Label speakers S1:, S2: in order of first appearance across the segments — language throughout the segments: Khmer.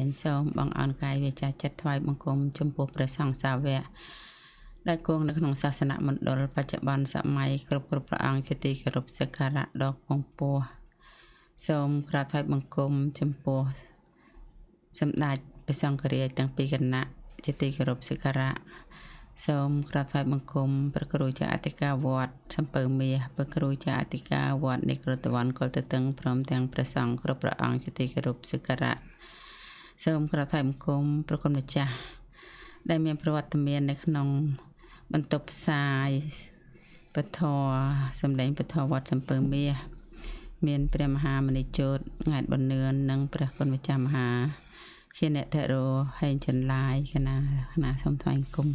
S1: ែងសូមបងអរកាយវាចាចិត្តថ្វាយបង្គំចំពោះព្រះសង្ឃសាវកដែលគង់នៅក្នុងសាសនមណ្ឌលបច្ចុប្បន្នសម័យគ្រប់គ្រប់ព្រះអង្គជាទីគោរពសក្ការៈដ៏ខ្ពង់ខ្ពស់សូមក្រាបថ្វាយបង្គំចំពោះសម្ដេចព្រះសង្ឃរាជទាំងពីរគណៈជាទីគោរពសក្ការៈសូមក្រាបថ្វាយបង្គំព្រះគ្រូចាអធិការវត្តសំពៅមាសព្រះគ្រូចាអធិការវត្តនៃក្រតវ័នកុលតតឹងព្រមទាំងព្រះសង្ឃគ្រប់ព្រះអង្គជាទីគោរពសក្ការៈ សូមក្រាបថ្វាយបង្គំប្រគុណម្ចាស់ដែលមានប្រវត្តិមាននៅក្នុងបន្ទប់ផ្សាយពធសម្លេងពធវត្តសំពើមាសមានព្រះមហាមនីជោតង៉ែតបនឿននិងព្រះគុណម្ចាស់មហាជាអ្នកតរោហេងចន្លាយគណៈគណៈសូមថ្វាយគុំ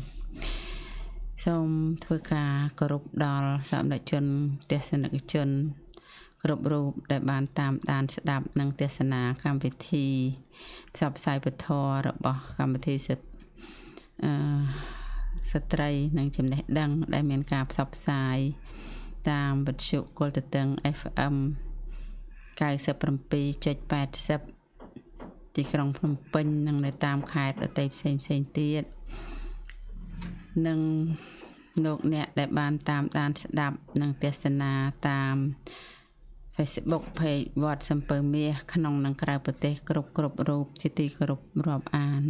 S1: សូមធ្វើការគោរពដល់សម្ដេចជនទេសនិកជន គ្រប់រូបដែលបានតាមដានស្ដាប់និងទេសនាកម្មវិធីផ្សព្វផ្សាយពធរបស់កម្មវិធីសិទ្ធអឺស្ត្រីនិងចំណេះដឹង ដែលមានការផ្សព្វផ្សាយតាមវិទ្យុគល់តតឹង FM 97.80ទីក្រុងភ្នំពេញនិងនៅតាមខេត្តដទៃផ្សេងផ្សេងទៀតនិងលោកអ្នកដែលបានតាមដានស្ដាប់និងទស្សនាតាម Facebook page វត្តសំពើមាសក្នុងនិងក្រៅប្រទេស គ្រប់គ្រប់រូបជាទីគោរពរាប់អាន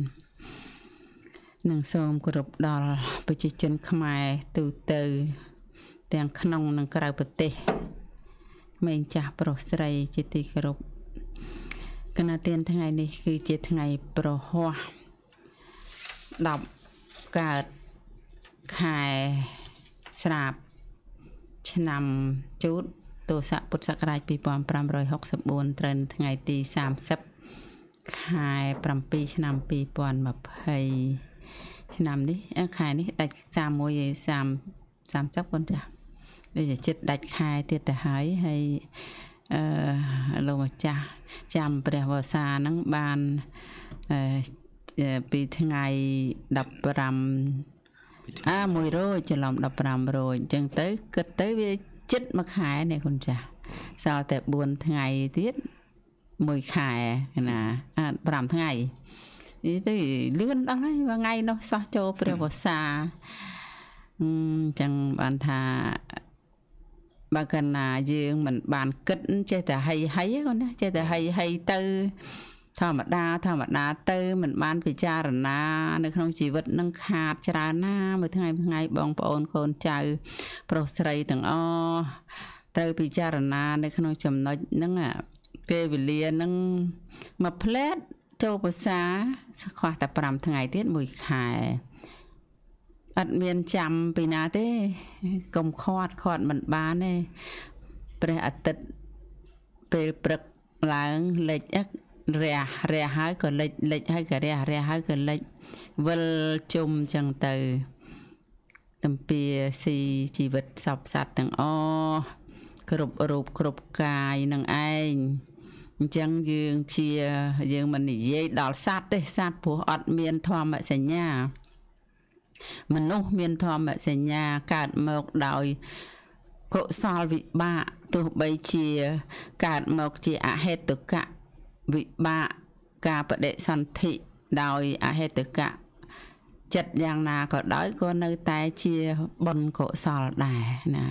S1: និងសូមគោរពដល់ប្រជាជនខ្មែរទូទៅ ទាំងក្នុងនិងក្រៅប្រទេសមេងចាស់ប្រុសស្រីជាទីគោរពគណៈទានថ្ងៃនេះគឺជាថ្ងៃប្រហោះ10កើតខែស្រាបឆ្នាំជូត ទស័កពុទ្ធសករាជ2564ត្រូវនៅថ្ងៃទី30ខែ7ឆ្នាំ2020ឆ្នាំនេះខែនេះដាច់31 30 30ប៉ុនចាដូចជាចិត្តដាច់ខែទៀតទៅហើយហើយអឺលោកម្ចាស់ចាំព្រះវស្សាហ្នឹងបានអឺពីថ្ងៃ15អា1រោចច្រឡំ15រោចអញ្ចឹងទៅគិតទៅវា ចិត្តមួយខែនេះគុណចាស់សល់តែ4ថ្ងៃទៀតមួយខែណាអា5ថ្ងៃនេះទៅលឿនដល់ហើយមួយថ្ងៃនោះសោះចូលព្រះវស្សាអញ្ចឹងបានថាបើកណាយើងមិនបានគិតចេះតែហីហីគាត់ណាចេះតែហីហីទៅ ធម្មតាធម្មតាទៅមិនបានពិចារណា នៅក្នុងជីវិតនឹងខាតច្រើនណាមួយថ្ងៃមួយថ្ងៃបងប្អូនកូនចៅ ប្រុសស្រីទាំងអស់ត្រូវពិចារណា នៅក្នុងចំណុចហ្នឹងពេលវេលាហ្នឹងមួយផ្លែតចូលភាសាខ្វះតែ5ថ្ងៃទៀតមួយខែអត់មានចាំពីណាទេកុំខាត់ខាត់មិនបានទេព្រះអាទិត្យពេលព្រឹកឡើងលិច រះរះហើយក៏លិចលិចហើយក៏រះរះហើយក៏លិចវិលជុំចឹងទៅតំពាស៊ីជីវិតសពសត្វទាំងអស់គ្រប់រូបគ្រប់កាយនឹងឯងអញ្ចឹងយើងជាយើងមិននិយាយដល់សត្វទេសត្វព្រោះអត់មានធម្មសញ្ញាមនុស្សមានធម្មសញ្ញាកើតមកដោយកុសលវិបាកទោះបីជាកើតមកជាអហេតុកៈ វិបាកការបដិសន្ធិដោយអហេតុកៈចិត្តយ៉ាងណាក៏ដោយក៏នៅតែជាបុណ្យកុសលដែរណា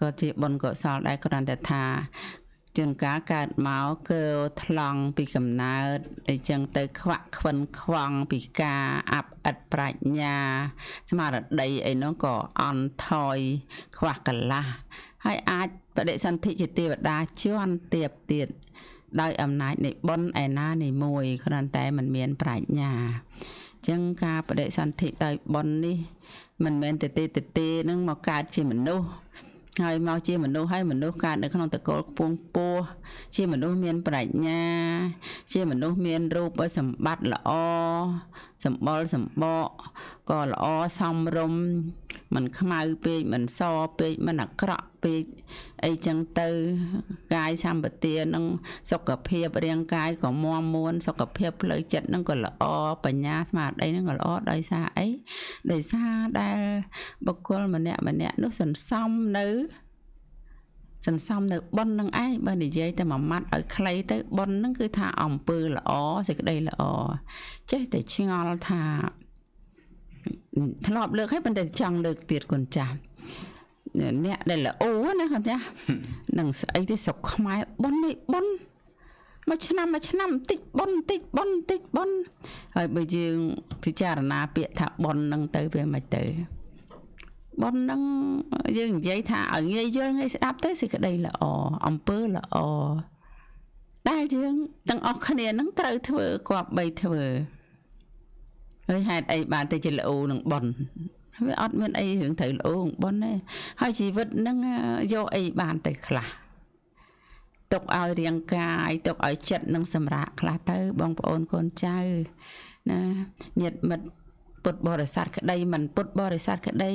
S1: ក៏ជាបុណ្យកុសលដែរគ្រាន់តែថាជួនកាលកើតមកគឺថ្លង់ពីកំណើតអីចឹងទៅខ្វាក់ខ្វិនខ្វងពីការអាប់អិតប្រាជ្ញា ស្មារតីអីនោះក៏អន់ថយខ្វះកលាស់ហើយអាចបដិសន្ធិជាទេវតាជន់ទៀបទៀត ដោយអំណាចនៃបុណ្យឯណានៃមួយគ្រាន់តែมันមានប្រាជ្ញាចឹងការបដិសន្ធិដោយបុណ្យនេះមិនមែនទេទេទេនឹងមកកើតជាមនុស្សហើយមកជាមនុស្សហើយមនុស្សកើតនៅក្នុងតកូលខ្ពង់ពោះជាមនុស្សមានប្រាជ្ញា ជាមនុស្សមានរូបសម្បត្តិល្អសម្បុរសម្បកក៏ល្អសមរម្យមិនខ្មៅពេកមិនសពេកមិនអាក្រក់ ពេកអីចឹងទៅកាយសម្បទានឹងសុខភាពរាងកាយក៏មាំមួនសុខភាពផ្លូវចិត្តនឹងក៏ល្អបញ្ញាស្មារតីនឹងក៏ល្អដោយសារអីដោយសារដែលបុគ្គលម្នាក់ម្នាក់នោះសន្សំនៅសន្សំនៅប៉ុននឹងឯងបើនិយាយតែមួយម៉ាត់ឲ្យខ្លីទៅប៉ុនហ្នឹងគឺថាអំពើល្អសេចក្តីល្អចេះតែឆ្ងល់ថាធ្លាប់លើកហើយប៉ុន្តែចង់លើកទៀតគុណចាស់ អ្នកដែលល្អណាគាត់ចាស់នឹងស្អីទេស្រុកខ្មែរបននេះបនមួយឆ្នាំមួយឆ្នាំបន្តិចបនបន្តិចបនបន្តិចបនហើយបើយើងពិចារណាពាក្យថាបននឹងទៅវាមិនទៅបននឹងយើងនិយាយថាឲ្យងាយយល់ងាយស្ដាប់ទៅសេចក្តីល្អអំពើល្អដែលយើងទាំងអស់គ្នានឹងត្រូវធ្វើគប្បីធ្វើហើយហេតុអីបានទៅជាល្អនឹងបន វាអត់មានអីរឿងត្រូវល្អបនទេហើយជីវិតនឹងយកអីបានទៅខ្លះទុកឲ្យរាងកាយទុកឲ្យចិត្តនឹងសម្រាកខ្លះទៅ បងប្អូនកូនចៅណាញាតិមិត្តពុទ្ធបរិស័ទក្តីមិនពុទ្ធបរិស័ទក្តី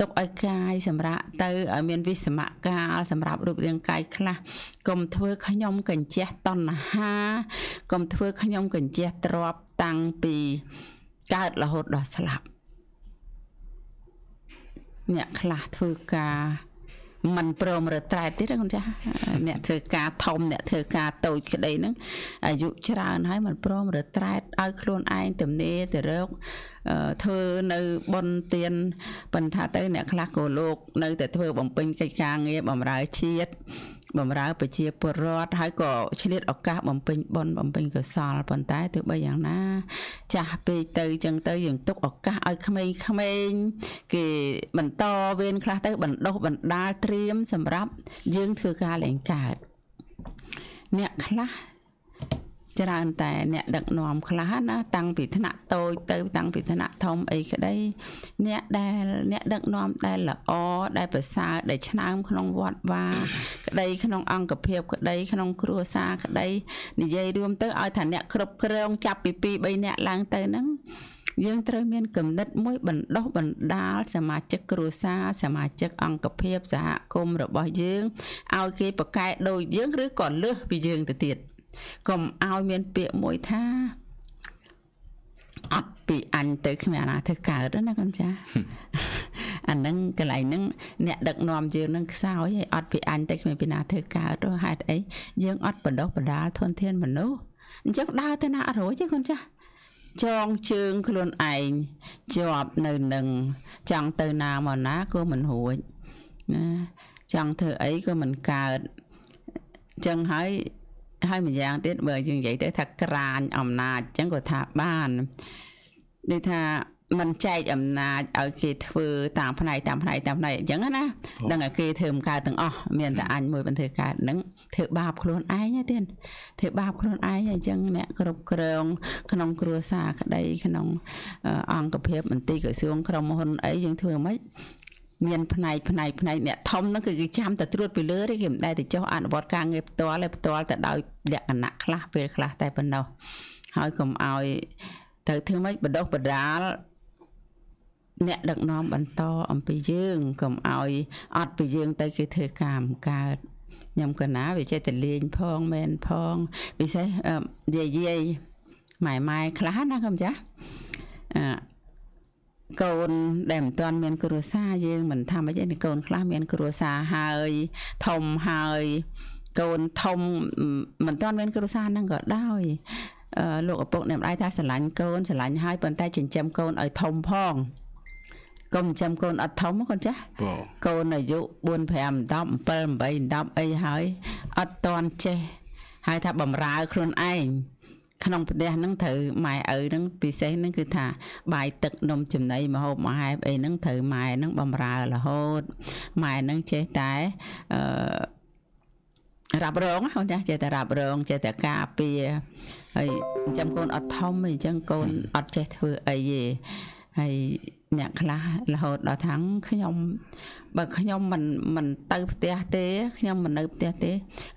S1: ទុកឲ្យកាយសម្រាប់ទៅឲ្យមានវិសមកាលសម្រាប់រូបរាងកាយខ្លះកុំធ្វើខ្ញុំកញ្ជះតណ្ហាកុំធ្វើខ្ញុំកញ្ជះទ្របតាំងពីកើតរហូតដល់ស្លាប់ អ្នកខ្លះធ្វើការមិនព្រមរើត្រែតទៀតកូនចាស់អ្នកធ្វើការធំអ្នកធ្វើការតូចក្តីហ្នឹងអាយុច្រើនហើយមិនព្រមរើត្រែតឲ្យខ្លួនឯងទំនេរទៅរកធ្វើនៅបនទៀនប៉ុន្តែទៅអ្នកខ្លះក៏លោក នៅតែធ្វើបំពេញកិច្ចការងារបម្រើជាតិ បំរើប្រជាពលរដ្ឋហើយក៏ឆ្លៀតឱកាសបំពេញបុណ្យបំពេញកុសលប៉ុន្តែទោះបីយ៉ាងណា ចាស់ពេកទៅចឹងទៅយើងទុកឱកាសឲ្យក្មេងៗគេបន្តវេនខ្លះទៅបណ្ដុះបណ្ដាលត្រៀមសម្រាប់យើងធ្វើការលែងកើតអ្នកខ្លះ ច្រើនតែអ្នកដឹកនាំខ្លះណាតាំងពីថ្នាក់តូចទៅតាំងពីថ្នាក់ធំអីក្តីអ្នកដែលអ្នកដឹកនាំដែលល្អដែលប្រសើរដែលឆ្នើមក្នុងវត្តវាក្តីក្នុងអង្គភាពក្តីក្នុងគ្រួសារក្តីនិយាយរួមទៅឲ្យថាអ្នកគ្រប់គ្រងចាប់ពី2 3អ្នកឡើងទៅហ្នឹងយើងត្រូវមានគំនិតមួយបណ្ដោះបណ្ដាលសមាជិកគ្រួសារសមាជិកអង្គភាពសហគមន៍របស់យើងឲ្យគេប្រកែកដូចយើងឬក៏លើសពីយើងទៅទៀត កុំឲ្យមានពាក្យមួយថាអត់ពីអញទៅគ្មានអាណាធ្វើកើតណាកូនចាអាហ្នឹងកន្លែងហ្នឹងអ្នកដឹកនាំយើងនឹងខ្សោយហើយអត់ពីអញទៅគ្មានពីណាធ្វើកើតទៅហេតុអីយើងអត់បដោះបដាលធនធានមនុស្សអញ្ចឹងដើរទៅណាអត់រួចទេកូនចាចងជើងខ្លួនឯងជាប់នៅនឹងចង់ទៅណាមកណាក៏មិនរួចណាចង់ធ្វើអីក៏មិនកើតអញ្ចឹងហើយ ហើយម្យ៉ាងទៀតបើយើងនិយាយទៅថាក្រាញអំណាចអញ្ចឹងក៏ថាបានដូចថាมันចែកអំណាចឲ្យគេធ្វើតាមផ្នែកតាមផ្នែកតាមផ្នែកអញ្ចឹងណាដឹងឲ្យគេធ្វើមិនកើតទាំងអស់មានតែអញមួយបន្ទើកើតហ្នឹងធ្វើបាបខ្លួនឯងទេធ្វើបាបខ្លួនឯងអញ្ចឹងអ្នកគ្រប់គ្រងក្នុងគ្រួសារក្តីក្នុងអង្គភាពមន្ទីរក្រសួងក្រុមហ៊ុនអីយើងធ្វើមិន មានផ្នែកផ្នែកផ្នែកអ្នកធំហ្នឹងគឺគេចាំតែត្រួតពីលើទេគេមិនដែលទៅចុះអនុវត្តការងារផ្ទាល់ទេផ្ទាល់តែដោយលក្ខណៈខ្លះពេលខ្លះតែប៉ុណ្ណោះហើយកុំឲ្យទៅធ្វើម៉េចបដោះបដាលអ្នកដឹកនាំបន្តអំពីយើងកុំឲ្យអត់ពីយើងទៅគេធ្វើការមិនកើតខ្ញុំកណាវាចេះតែលេងផងមែនផងពិសេសយាយយាយម៉ែម៉ែខ្លះណាកុំចាអឺ កូនដែលមិនទាន់មានគ្រួសារយើងមិនថាម៉េចទេកូនខ្លះមានគ្រួសារហើយធំហើយកូនធំមិនទាន់មានគ្រួសារហ្នឹងក៏ដោយលោកឪពុកអ្នកម្ដាយថាស្រឡាញ់កូនស្រឡាញ់ហើយប៉ុន្តែចិញ្ចឹមកូនឲ្យធំផងកុំចាំកូនអត់ធំកូនចាស់កូនអាយុ4 5 10 7 8 10អីហើយអត់តន់ចេះហើយថាបំរើខ្លួនឯង ក្នុងប្រទេសហ្នឹងត្រូវម៉ែឪហ្នឹងពិសេសហ្នឹងគឺថាបាយទឹកនំចំណីម្ហូបម្ហែបអីហ្នឹងត្រូវម៉ែហ្នឹងបំរើរហូតម៉ែហ្នឹងចេះតែអឺរ៉ាប់រងហ្នឹងចាស់ចេះតែរ៉ាប់រងចេះតែការពារហើយអញ្ចឹងកូនអត់ធំអញ្ចឹងកូនអត់ចេះធ្វើអីទេហើយអ្នកខ្លះរហូតដល់ថាងខ្ញុំបើខ្ញុំមិនមិនទៅផ្ទះទេខ្ញុំមិននៅផ្ទះទេ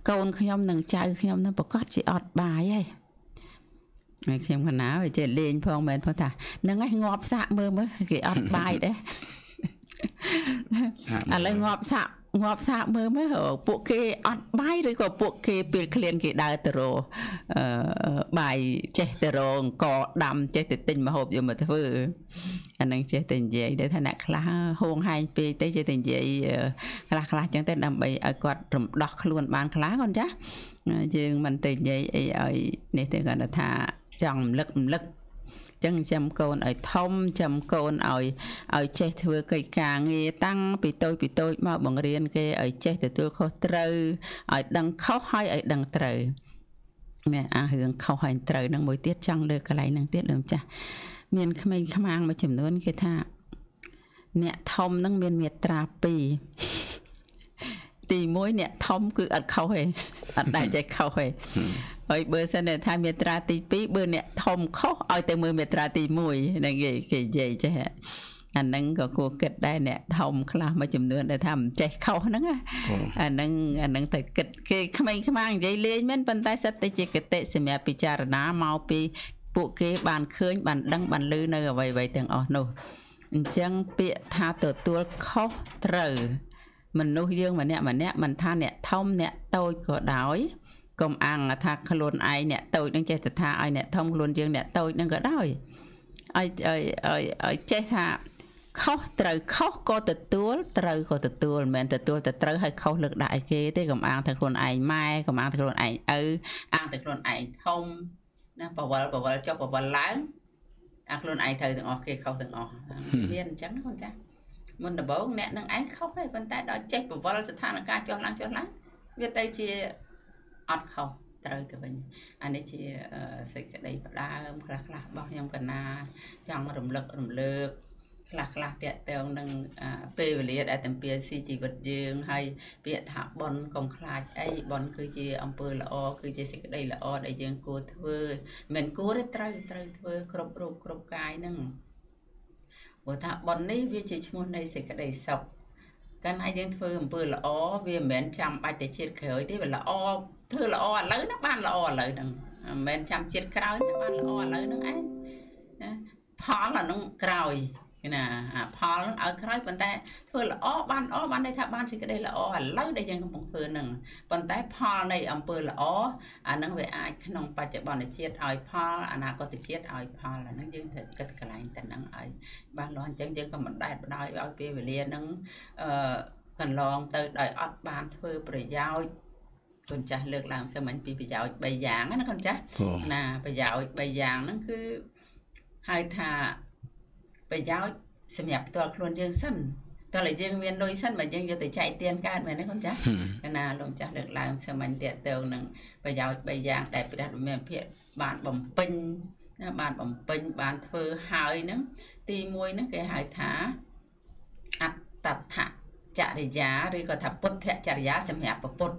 S1: កូនខ្ញុំនឹងចៅខ្ញុំនឹងប្រកាសជាអត់បាយហើយហើយ ខ្ញុំកណាវាចេះលេងផងមែនផងថាហ្នឹងឯងងាប់សាក់មើលមើលគេអត់បាយដែរឥឡូវងាប់សាក់ងាប់សាកមើលមើលពួកគេអត់បាយឬក៏ពួកគេពេលឃ្លានគេដើរទៅរកអឺបាយចេះទៅរកអង្គដាំចេះទៅទិញម្ហូបយកមកធ្វើអានឹងចេះតែនិយាយទៅថាអ្នកខ្លះហួងហែងពេកទៅចេះតែនិយាយខ្លះខ្លះចឹងទៅដើម្បីឲ្យគាត់រំដោះខ្លួនបានខ្លះគាត់ចាយើងមិនទៅនិយាយអីឲ្យនេះទេគាត់ថា ចង់រំលឹករំលឹកចឹងចាំកូនឲ្យធំចាំកូនឲ្យឲ្យចេះធ្វើកិច្ចការងារតាំងពីតូចពីតូចមកបង្រៀនគេឲ្យចេះទទួលខុសត្រូវឲ្យដឹងខុសហើយឲ្យដឹងត្រូវនេះអារឿងខុសហើយត្រូវនឹងមួយទៀតចង់លើកកន្លែងហ្នឹងទៀតលោកចាស់មានក្មេងខ្មាំងមួយចំនួនគេថា អ្នកធំនឹងមានមេត្រា2 ទី1អ្នកធំគឺអត់ខុសទេអត់ដែលចេះខុសទេហើយបើសិនថាមេត្រាទី2បើអ្នកធំខុសឲ្យទៅមើលមេត្រាទី1ហ្នឹងគេគេនិយាយចេះអាហ្នឹងក៏គួរគិតដែរអ្នកធំខ្លះមួយចំនួនដែលថាមិនចេះខុសហ្នឹងអាហ្នឹងអាហ្នឹងទៅគិតគេក្មេងខ្មាំងនិយាយលេងមែនប៉ុន្តែសិតតែជាគតិសម្រាប់ពិចារណាមកពីពួកគេបានឃើញបានដឹងបានឮនៅអ្វីៗទាំងអស់នោះអញ្ចឹងពាក្យថាទទួលខុសត្រូវ មនុស្សយើងម្នាក់ម្នាក់មិនថាអ្នកធំអ្នកតូចក៏ដោយកុំអាំងថាខ្លួនឯងអ្នកតូចនឹងចេះតែថាឲ្យអ្នកធំខ្លួនយើងអ្នកតូចនឹងក៏ដោយឲ្យឲ្យឲ្យឲ្យចេះថាខុសត្រូវខុសក៏ទទួលត្រូវក៏ទទួលមិនមែនទទួលទៅត្រូវឲ្យខុសលើកដាក់ឲ្យគេទេកុំអាងតែខ្លួនឯងម៉ែកុំអាងតែខ្លួនឯងឪអាងតែខ្លួនឯងធំណាបវលបវលចុះបវលឡើងអាខ្លួនឯងត្រូវទាំងអស់គេខុសទាំងអស់មានអញ្ចឹងខ្លួនចាស់ មុនដំបូងអ្នកនឹងឯងខុសហើយប៉ុន្តែដល់ចេះបវលស្ថានភាពចុះឡើងចុះឡើងវាទៅជាអត់ខុសត្រូវទៅវិញអានេះជាសេចក្តីផ្ដើមខ្លះខ្លះរបស់ខ្ញុំកណាចង់រំលឹករំលើកខ្លះខ្លះតាក់ទងនឹងពេលវេលាដែលតំពាស៊ីជីវិតយើងហើយពាក្យថាបនកុំខ្លាចអីបនគឺជាអំពើល្អគឺជាសេចក្តីល្អដែលយើងគួរធ្វើមិនគួរទេត្រូវត្រូវធ្វើគ្រប់រូបគ្រប់កាយហ្នឹង ព្រោះថាបននេះវាជាឈ្មោះនៃសេចក្តីសុខកាន់ឯងយើងធ្វើអំពើល្អវាមិនមែនចាំបាច់តែជាតិក្រោយទេវាល្អធ្វើល្អឥឡូវណាបានល្អឥឡូវហ្នឹងមិនមែនចាំជាតិក្រោយណាបានល្អឥឡូវហ្នឹងឯងណាផលអានោះក្រោយ ណាអាផលឲ្យក្រោយប៉ុន្តែធ្វើល្អបានល្អបានន័យថាបានសេចក្តីល្អឥឡូវដែលយើងកំពុងធ្វើហ្នឹងប៉ុន្តែផលនៃអំពើល្អអាហ្នឹងវាអាចក្នុងបច្ចុប្បន្នជាតិឲ្យផលអនាគតជាតិឲ្យផលអាហ្នឹងយើងត្រូវគិតកន្លែងតែហ្នឹងឲ្យបានលាស់អញ្ចឹងយើងក៏មិនដែតបដោយឲ្យពេលវេលាហ្នឹងអឺកន្លងទៅដោយអត់បានធ្វើប្រយោជន៍កូនចាស់លើកឡើងសិនមិញពីប្រយោជន៍3យ៉ាងណាកូនចាស់ណាប្រយោជន៍3យ៉ាងហ្នឹងគឺហៅថា ប្រយោជន៍សម្រាប់ផ្ទាល់ខ្លួនយើងសិនតើយើងមានលុយសិនបើយើងយកទៅចែកទានកើតមែនទេកូនចាស់ណាលោកចាស់លើកឡើងសមាញ់តេតើនឹងប្រយោជន៍3យ៉ាងតែព្រះមានភិកបានបំពេញណាបានបំពេញបានធ្វើហើយហ្នឹងទី1ហ្នឹងគេហៅថាអត្តថចរិយាឬក៏ថាពុទ្ធចរិយាសម្រាប់ពុទ្ធ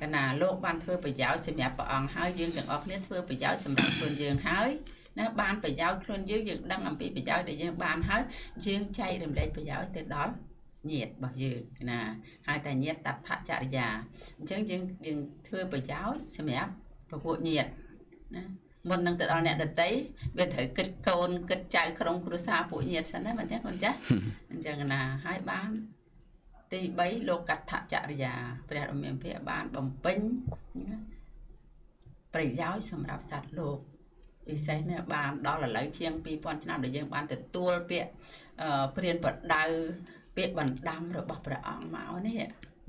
S1: កណាលោកបានធ្វើប្រយោជន៍សម្រាប់ព្រះអង្គហើយយើងទាំងអស់គ្នាធ្វើប្រយោជន៍សម្រាប់ខ្លួនយើងហើយ ណាបានប្រយោជន៍ខ្លួនយើងយើងដឹងអំពីប្រយោជន៍ដែលយើងបានហើយយើងចែករំលែកប្រយោជន៍ទៅដល់ញាតរបស់យើងណាហើយតែញាតតថចរិយាអញ្ចឹងយើងយើងធ្វើប្រយោជន៍សម្រាប់ពពួកញាតណាមុននឹងទៅដល់អ្នកដតីវាត្រូវគិតកូនគិតចៅក្រុមគ្រួសារពួកញាតសិនណាមិនចឹងកូនចាស់អញ្ចឹងណាហើយបានទី3លោកកថាចរិយាព្រះរមភិបានបំពេញប្រយោជន៍សម្រាប់សត្វលោក ពិសេសនេះបានដល់ឥឡូវជាង2000ឆ្នាំដែលយើងបានទទួលពាក្យព្រានប្រដៅពាក្យបណ្ដាំរបស់ព្រះអង្គមកនេះ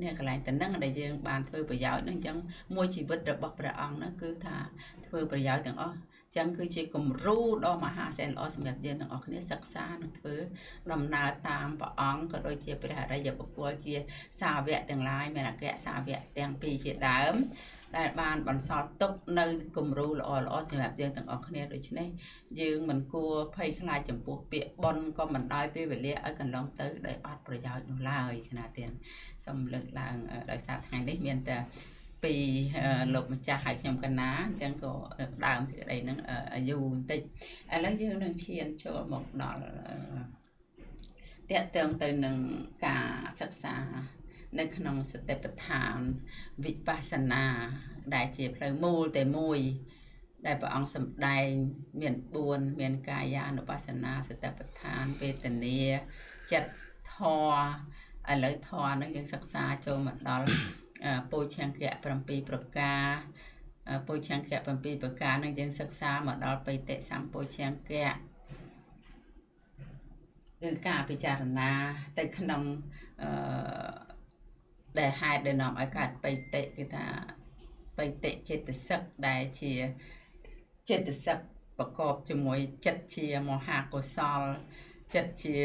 S1: នេះកន្លែងតំណឹងដែលយើងបានធ្វើប្រយោជន៍ហ្នឹងអញ្ចឹងមួយជីវិតរបស់ព្រះអង្គហ្នឹងគឺថាធ្វើប្រយោជន៍ទាំងអស់ចឹងគឺជាគំរូដ៏មហាសែនល្អសម្រាប់យើងទាំងអស់គ្នាសិក្សានិងធ្វើដំណើរតាមព្រះអង្គក៏ដូចជាព្រះអរិយបុគ្គលជាសាវកទាំងឡាយមានអគ្គសាវកទាំងពីរជាដើម ដែលបានបន្សល់ទុកនៅគំរូល្អល្អសម្រាប់យើងទាំងអស់គ្នាដូច្នេះយើងមិនគួរភ័យខ្លាចចំពោះពាក្យបនក៏មិនដោយពេលវេលាឲ្យកន្លងទៅដោយអត់ប្រយោជន៍នោះឡើយគណៈទានសូមលើកឡើងដោយសារថ្ងៃនេះមានតែពីលោកម្ចាស់ឲ្យខ្ញុំកណាអញ្ចឹងក៏ដើមសេចក្តីហ្នឹងយូរបន្តិចឥឡូវយើងនឹងឈានចូលមកដល់តកតងទៅនឹងការសិក្សា នៅក្នុងសតិប្បដ្ឋានវិបស្សនា ដែលជាផ្លូវមូលតែមួយ ដែលព្រះអង្គសម្ដែងមាន4មានកាយានុបស្សនាសតិប្បដ្ឋានវេទនាចិត្តធម៌ឥឡូវធម៌ហ្នឹងយើងសិក្សាចូលមកដល់ពោឆង្គៈ7ប្រការពោឆង្គៈ7ប្រការហ្នឹងយើងសិក្សាមកដល់បេតិសម្ពោឆង្គៈគឺការពិចារណាទៅក្នុងអឺ ដែលហេតុដែលនាំឲ្យកើតបេតិគឺថាបេតិចេតសិកដែលជាចេតសិកប្រកបជាមួយចិត្តជាមហាកុសលចិត្តជា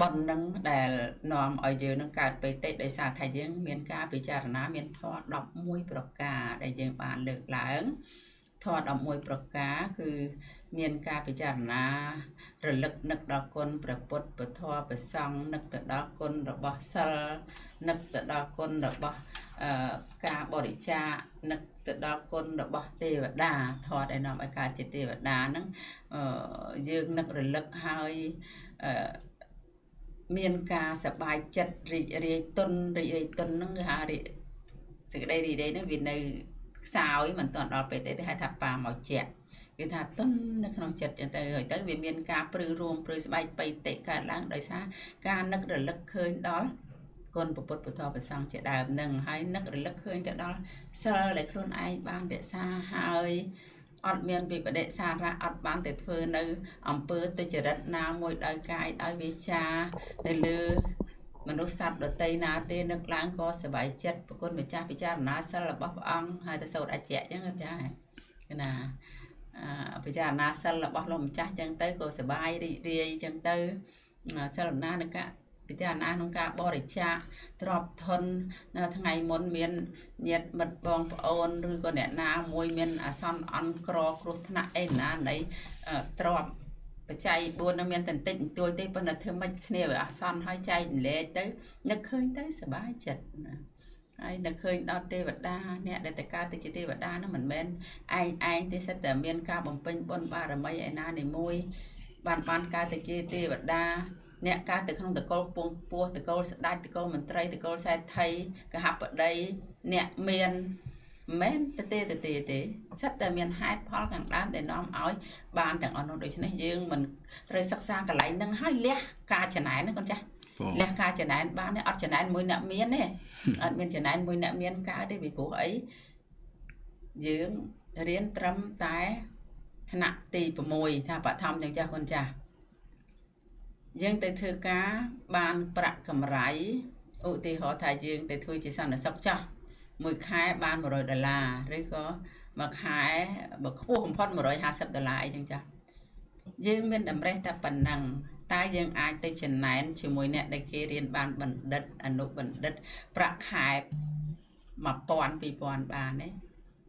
S1: ប៉ុននឹងដែលនាំឲ្យយើងនឹងកើតបេតិដោយសារថាយើងមានការពិចារណាមានធម៌11ប្រការដែលយើងបានលើកឡើងធម៌11ប្រការគឺមានការពិចារណារលឹកនឹកដល់គុណព្រះពុទ្ធពធព្រះសង្ឃនឹកទៅដល់គុណរបស់សិល នឹកទៅដល់គុណរបស់ការបរិច្ចាគនឹកទៅដល់គុណរបស់ទេវតាថតឲ្យនាំឲ្យកើតជាទេវតាហ្នឹងយើងនឹករលឹកហើយមានការសប្បាយចិត្តរីករាយទុនរីករាយទុនហ្នឹងគឺថាសេចក្តីរីករាយហ្នឹងវានៅខ្សោយមិនទាន់ដល់ពេលទេគេហៅថាប៉ាមកជៈវាថាទុននៅក្នុងចិត្តចឹងទៅហើយទៅវាមានការព្រឺរួមព្រឺស្បែកបៃតិកើតឡើងដោយសារការនឹករលឹកឃើញដល់ គុណពុទ្ធពុទ្ធប្រសង្ឃជាដើមនឹងហើយនឹករលឹកឃើញទៅដល់សិលដែលខ្លួនឯងបានរក្សាហើយអត់មានវិបដិសារៈអត់បានទៅធ្វើនៅអង្គើទុច្ចរិតណាមួយដោយកាយដោយវាចានៅលើមនុស្សសត្វដតីណាទេនឹកឡើងក៏សบายចិត្តប្រគុណម្ចាស់ពិចារណាសិលរបស់ព្រះអង្គហើយទៅសូត្រអច្ចៈអញ្ចឹងចាណាពិចារណាសិលរបស់លោកម្ចាស់អញ្ចឹងទៅក៏សบายរីករាយអញ្ចឹងទៅសិលណានឹងក ពិចារណាក្នុងការបរិច្ចាគទ្របធននៅថ្ងៃមុនមានញាតិមិត្តបងប្អូនឬក៏អ្នកណាមួយមានអាសន្នអន់ក្រគ្រោះថ្នាក់អីណានៃទ្របបច្ច័យ4នឹងមានតន្តិចបន្តួចទេប៉ុន្តែធ្វើមិនគ្នាវាអាសន្នហើយចែកលេខទៅនឹកឃើញទៅសុបាយចិត្តណាហើយនឹកឃើញដល់ទេវតាអ្នកដែលតកើតទៅជាទេវតានោះមិនមែនឯងឯងទេសិតតែមានការបំពេញបុណ្យបារមីឯណានីមួយបានបានកើតទៅជាទេវតា អ្នកកើតទៅក្នុងតកូលពងពោះតកូលស្ដេចតកូលមន្ត្រីតកូលសេដ្ឋីកហបតីអ្នកមានមិនទេទេទេទេសិតតែមានហេតុផលខាងដើមដែលនាំឲ្យបានទាំងអស់នោះដូច្នេះយើងមិនត្រូវសិក្សាកន្លែងហ្នឹងហើយលះការចំណែនណាកូនចាស់លះការចំណែនបានទេអត់ចំណែនមួយអ្នកមានទេអត់មានចំណែនមួយអ្នកមានកើតទេពីព្រោះអីយើងរៀនត្រឹមតែថ្នាក់ទី6ថាបឋមចឹងចាស់កូនចាស់ យើងទៅធ្វើការបានប្រាក់កម្រៃឧទាហរណ៍ថាយើងទៅធ្វើជាសន្តិសុខចាស់មួយខែបាន100ដុល្លារឬក៏មួយខែបើខ្ពស់បំផុត150ដុល្លារអីចឹងចាស់យើងមានតម្រេះតែប៉ុណ្ណឹងតើយើងអាចទៅចំណែនជាមួយអ្នកដែលគេរៀនបានបណ្ឌិតអនុបណ្ឌិតប្រាក់ខែ1000 2000បានទេ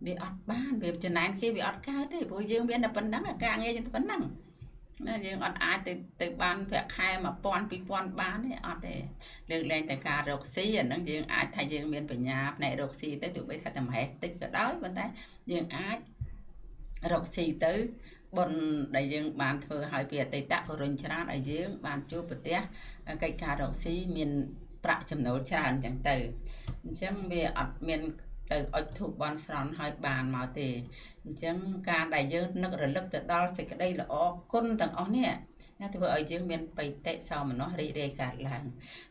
S1: វាអត់បានវាចំណែនគេវាអត់កើតទេព្រោះយើងមានតែប៉ុណ្ណឹងអាការងារយើងតែប៉ុណ្ណឹង ណាយើងអត់អាចទៅទៅបានប្រាក់ខែ1000 2000បានទេអត់ទេលើកលែងតែការរកស៊ីអាហ្នឹងយើងអាចថាយើងមានបញ្ញាផ្នែករកស៊ីទៅទោះបីថាតែមហេសតិចក៏ដោយប៉ុន្តែយើងអាចរកស៊ីទៅបុណ្យដែលយើងបានធ្វើឲ្យពីអតីតក៏រុញច្រានឲ្យយើងបានជួបប្រទះកិច្ចការរកស៊ីមានប្រាក់ចំណូលច្រើនអញ្ចឹងទៅអញ្ចឹងវាអត់មាន ទៅអុជធូបបន់ស្រន់ឲ្យបានមកទេអញ្ចឹងការដែលយើងនឹករលឹកទៅដល់សេចក្តីល្អគុណទាំងអស់នេះណាធ្វើឲ្យយើងមានបៃតិសោមនស្សរីករាយកើតឡើង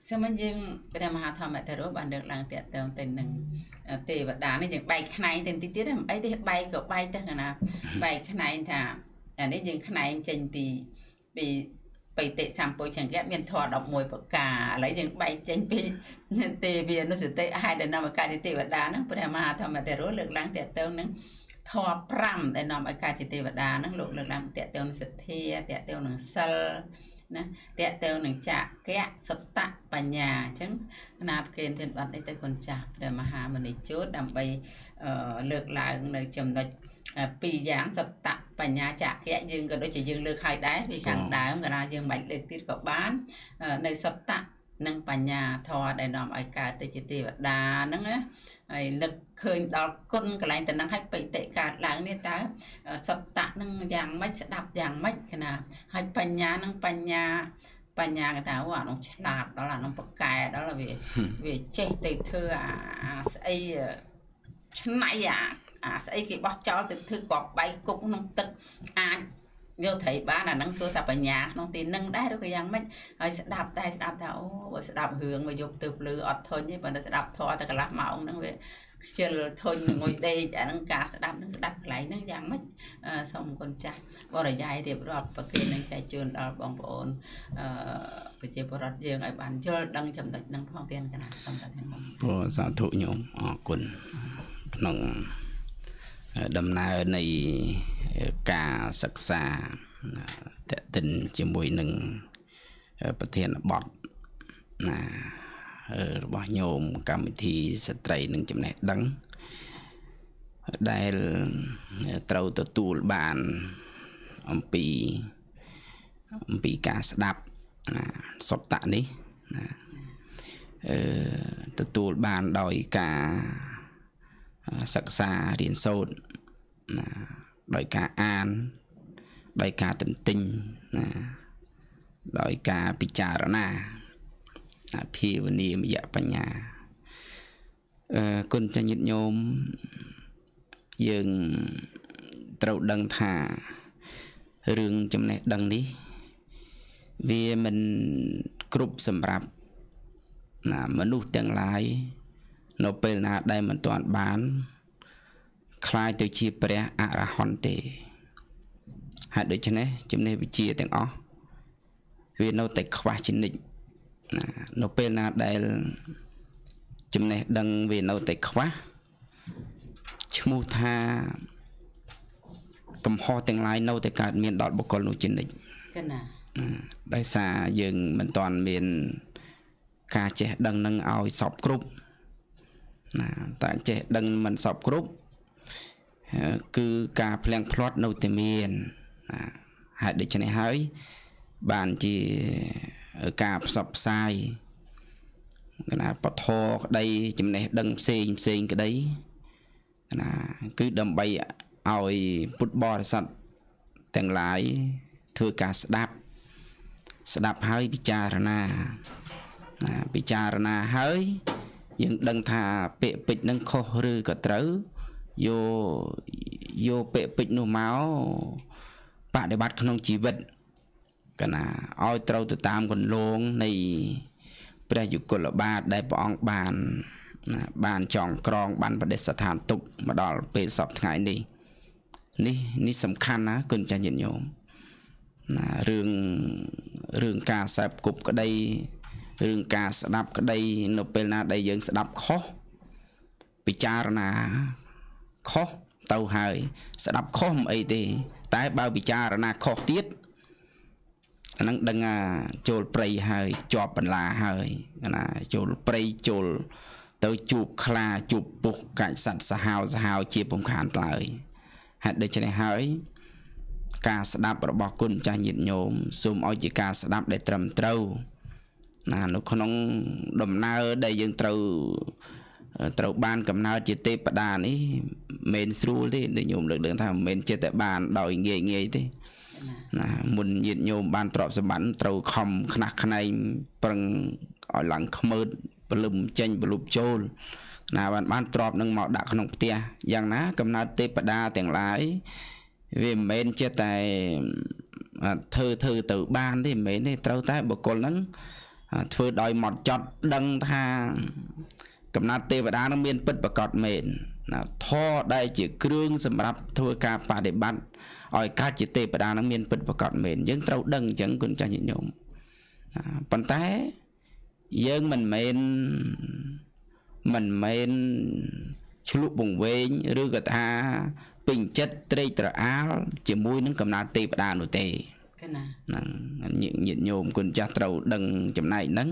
S1: សូមយើងព្រះមហាធម្មតរោបានលើកឡើងតាក់ទងទៅនឹងទេវតានេះយើងបែកខ្នែងទៅទីទៀតមិនអីទេបែកក៏បែកទៅណាបែកខ្នែងថាអានេះយើងខ្នែងចេញពីពី បៃតិសម្ពុជង្គៈមានធម៌11ប្រការឥឡូវយើងបែកចេញពីទេវានុសតិហេតុដែលនាំឲ្យកើតជាទេវតាហ្នឹងព្រះមហាធម្មតេរោលើកឡើងតេតើនឹងធម៌5ដែលនាំឲ្យកើតជាទេវតាហ្នឹងលោកលើកឡើងតេតើនឹងសទ្ធាតេតើនឹងសិលណាតេតើនឹងចកៈសតៈបញ្ញាអញ្ចឹងណាប្រគេនធានបាត់នេះទៅគុណចាស់ព្រះមហាមនីជោតដើម្បីលើកឡើងនៅចំណុច ពីរយ៉ាងសតៈបញ្ញាចក្យយើងក៏ដូចជាយើងលើកឲ្យដែរពីខាងដើមកាលណាយើងមិនលើកទៀតក៏បាននៅសតៈនិងបញ្ញាធម៌ដែលនាំឲ្យកើតទៅជាទេវតាហ្នឹងណាហើយនឹកឃើញដល់គុណកន្លែងតំណឹងឲ្យបិតិកើតឡើងនេះតើសតៈនឹងយ៉ាងម៉េចស្ដាប់យ៉ាងម៉េចគណាហើយបញ្ញានឹងបញ្ញាបញ្ញាគេថាអូអានោះឆ្លាតដល់អានោះប្រកែដល់វាវាចេះទៅធ្វើអាស្អីឆ្នៃអា អាស្អីគេបោះចោលទៅធ្វើក្របបែកគុកក្នុងទឹកអាចយកត្រីបានអាហ្នឹងសួរថាបញ្ញាក្នុងទីនឹងដែរឬក៏យ៉ាងម៉េចហើយស្ដាប់តែស្ដាប់ថាអូបើស្ដាប់រឿងមកយកទៅភ្លឺអត់ធុញទេបើស្ដាប់ធေါ်តែកន្លះម៉ោងហ្នឹងវាខ្ជិលធុញងុយដេកអាហ្នឹងការស្ដាប់ហ្នឹងស្ដាប់កន្លែងហ្នឹងយ៉ាងម៉េចសូមគុណចាស់បរិយាយរៀបរាប់ប្រគេននឹងចែកជូនដល់បងប្អូនអឺប្រជាពលរដ្ឋយើងឲ្យបានយល់ដឹងចំណុចហ្នឹងផងទៀតកណាសូមតែខ្ញុំ
S2: ព្រោះសាធុញោមអរគុណក្នុង ដំណើរនៃការសិក្សាតេតិនជាមួយនឹងប្រធានបទណារបស់ញោមកម្មវិធីស្ត្រីនឹងចំណេះដឹងដែលត្រូវទទួលបានអំពីអំពីការស្ដាប់ណាសុត្តៈនេះណាអឺទទួលបានដោយការ សិក្សារៀនសូត្រណាដោយការអាន ដោយការទន្ទិញណាដោយការពិចារណាភាវនាមយៈបញ្ញាអឺគុណចញាតញោមយើងត្រូវដឹងថារឿងចំណេះដឹងនេះ វាមិនគ្រប់សម្រាប់ណាមនុស្សទាំងឡាយ នៅពេលណាដែលមិនទាន់បានคล้ายទៅជាព្រះអរហន្តទេហើយដូច្នេះចំណេះវិជ្ជាទាំងអស់វានៅតែខ្វះជានិច្ចណានៅពេលណាដែលចំណេះដឹងវានៅតែខ្វះឈ្មោះថាកំហុសទាំងឡាយនៅតែកើតមានដល់បុគ្គលនោះជានិច្ច
S1: កណា
S2: ដោយសារយើងមិនទាន់មានការចេះដឹងនឹងឲ្យសពគ្រប់ ណាតែចេះដឹងមិនសពគ្រប់គឺការភ្លៀងផ្្លាត់នៅតែមានណាហើយដូច្នេះហើយបានជាការផ្សព្វផ្សាយកណាបធរក្តីចំណេះដឹងផ្សេងផ្សេងក្តីណាគឺដើម្បីឲ្យពុទ្ធបរិស័ទទាំងឡាយធ្វើការស្ដាប់ ស្ដាប់ហើយពិចារណាណាពិចារណាហើយ យើងដឹងថាពាក្យពេចន៍នឹងខុសឬក៏ត្រូវយកយកពាក្យពេចន៍នោះមកបដិបត្តិក្នុងជីវិតកណាឲ្យត្រូវទៅតាមគន្លងនៃព្រះយុគលបាទដែលព្រះអង្គបានណាបានចងក្រង បានបដិស្ថានទុកមកដល់ពេលសពថ្ងៃនេះនេះនេះសំខាន់ណាគុណចាស់ញាតិញោមណារឿងរឿងការសែបគប់ក្តី រឿងការស្ដាប់ក្តីនៅពេលណាដែលយើងស្ដាប់ខុសពិចារណាខុសទៅហើយ ស្ដាប់ខុសមិនអីទេ តែបើពិចារណាខុសទៀតអានឹងដឹងថាចូលព្រៃហើយជាប់បន្លាហើយណាចូលព្រៃចូលទៅជួបខ្លាជួបពុះកាច់សัตว์សាហាវសាហាវជាពំខានឡើយហេតុដូច្នេះហើយ ការស្ដាប់របស់គុណចាស់ញាតិញោមសូមឲ្យជាការស្ដាប់ដែលត្រឹមត្រូវ ណានៅក្នុងដំណើរដែលយើងត្រូវត្រូវបានកំណើតជាទេពតានេះមិនស្រួលទេដូចញោមលើកឡើងថាមិនមែនចិត្តតែបានដោយងាយងាយទេណាមុនញាតញោមបានទ្រព្យសម្បត្តិត្រូវខំខ្នះខ្នែងប្រឹងឲ្យឡើងខ្មើតពលឹមចេញពលុបចូលណាបានបានទ្រព្យនឹងមកដាក់ក្នុងផ្ទះយ៉ាងណាកំណើតទេពតាទាំងឡាយវាមិនមែនចេះតែធ្វើធ្វើទៅបានទេមិនមែនទេត្រូវតែបុគ្គលហ្នឹង ធ្វើដោយមកចត់ដឹងថាកំណត់ទេវតានឹងមានពិតប្រកបមែនណាធរដែលជាគ្រឿងសម្រាប់ធ្វើការបដិបត្តិឲ្យកើតជាទេវតានឹងមានពិតប្រកបមែនយើងត្រូវដឹងអញ្ចឹងគុណចាស់ញាតិញោមប៉ុន្តែយើងមិនមែនមិនមែនឆ្លុះបង្វែងឬក៏ថាពេញចិត្តត្រេកត្រអាលជាមួយនឹងកំណត់ទេវតានោះទេ
S1: កណា
S2: ហ្នឹងញាតិញោមគុណចាស់ត្រូវដឹងចំណែកហ្នឹង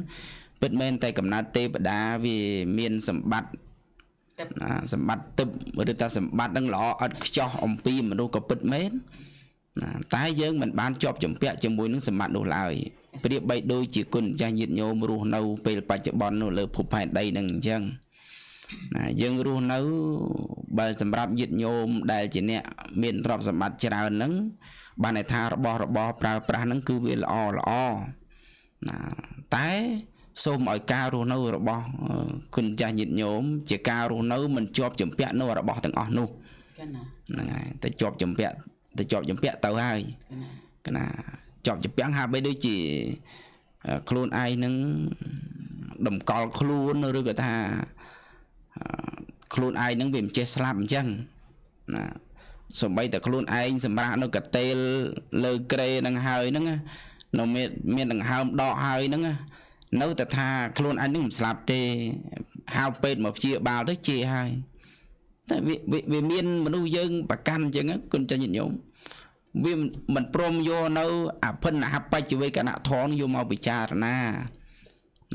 S2: ពិតមែនតែកំណត់ទេវតាវាមានសម្បត្តិសម្បត្តិទឹកឬថាសម្បត្តិនឹងល្អឥតខ្ចោះអំពីមនុស្សក៏ពិតមែនណាតែយើងមិនបានជាប់ជំពាក់ជាមួយនឹងសម្បត្តិនោះឡើយប្រៀបបីដូចជាគុណចាស់ញាតិញោមរស់នៅពេលបច្ចុប្បន្ននោះលើភពផែនដីនឹងអញ្ចឹងណាយើងរស់នៅបើសម្រាប់ញាតិញោមដែលជាអ្នកមានទ្រព្យសម្បត្តិច្រើនហ្នឹង បានន័យថារបស់របរប្រើប្រាស់ហ្នឹងគឺវាល្អល្អណាតែសូមឲ្យការរស់នៅរបស់គុណចាស់ញាតិញោមជាការរស់នៅមិនជាប់ចម្ពាក់នៅរបស់ទាំងអស់នោះ
S1: ចា៎ណា
S2: ហ្នឹងហើយតែជាប់ចម្ពាក់តែជាប់ចម្ពាក់ទៅហើយកណាជាប់ជាពាំងហាក់បីដូចជាខ្លួនឯងនឹងតម្កល់ខ្លួនឬក៏ថាខ្លួនឯងនឹងវាមិនចេះស្លាប់អញ្ចឹងណា សំបីតែខ្លួនឯងសម្រាប់នៅកតេលលើក្រេនឹងហើយហ្នឹងនៅមានមានដង្ហើមដកហើយហ្នឹងនៅតែថាខ្លួនឯងនឹងមិនស្លាប់ទេហៅពេទ្យមកព្យាបាលទៅជាហើយតែវាវាមានមនុស្សយើងប្រកាន់អញ្ចឹងគុណចាញ់ញាតិញោមវាមិនព្រមយកនៅអភិនហបច្ចវេកណៈធនយកមកពិចារណា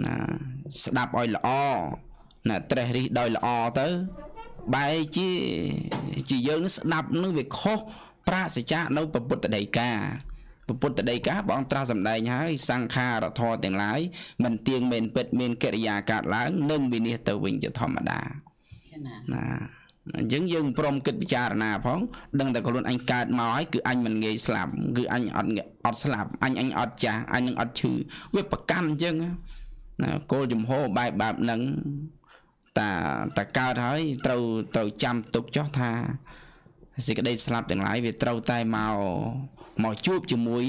S2: ណាស្ដាប់ឲ្យល្អណាត្រេះរិះដោយល្អទៅ បែរជាជាយើងស្ដាប់នឹងវាខុសប្រាសចាកនៅពុទ្ធដីកាពុទ្ធដីកាបងត្រាស់សម្ដែងហើយសង្ខារធរទាំងឡាយមិនទៀងមែនពិតមានកិរិយាកើតឡើងនិងវិនិច្ឆ័យទៅវិញជាធម្មតាណាអញ្ចឹងយើងព្រមគិតពិចារណាផងដឹងតែខ្លួនអញកើតមកហើយគឺអញមិនងាយស្លាប់គឺអញអត់អត់ស្លាប់អញអញអត់ចាស់អញនឹងអត់ឈឺវាប្រកាន់អញ្ចឹងណាគោលជំហរបែបបែបហ្នឹង តាតាកើតហើយត្រូវត្រូវចាំទុកចុះថាសេចក្តីស្លាប់ទាំងឡាយវាត្រូវតែមកមកជួបជាមួយ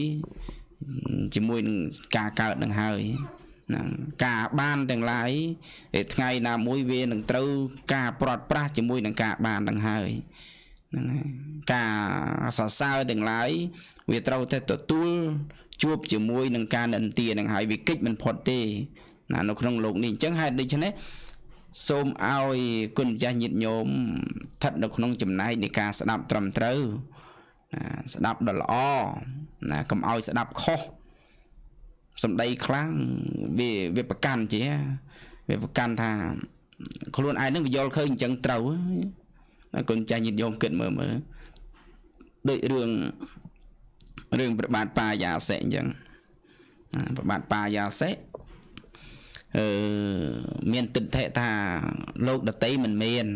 S2: ជាមួយនឹងការកើតនឹងហើយហ្នឹងការបានទាំងឡាយថ្ងៃណាមួយវានឹងត្រូវការប្រត់ប្រាស់ជាមួយនឹងការបាននឹងហើយហ្នឹងហើយការសរសើរទាំងឡាយវាត្រូវតែទទួលជួបជាមួយនឹងការនិន្ទានឹងហើយវាកិច្ចមិនផុតទេណានៅក្នុងលោកនេះអញ្ចឹងហេតុដូច្នេះ សូមឲ្យគុណម្ចាស់ញាតិញោមស្ថិតនៅក្នុងចំណែកនៃការស្ដាប់ត្រឹមត្រូវស្ដាប់ដល់ល្អណាកុំឲ្យស្ដាប់ខុសសំដីខ្លាំងវាវាប្រកាន់ជាវាប្រកាន់ថា ខ្លួនឯងនឹងវាយល់ឃើញអញ្ចឹងត្រូវគុណចាស់ញាតិញោមគិតមើលមើលដូចរឿងរឿងប្របាទបាយាសិអញ្ចឹងប្របាទបាយាសិ អឺមានទិដ្ឋិថាលោកដតីមិនមាន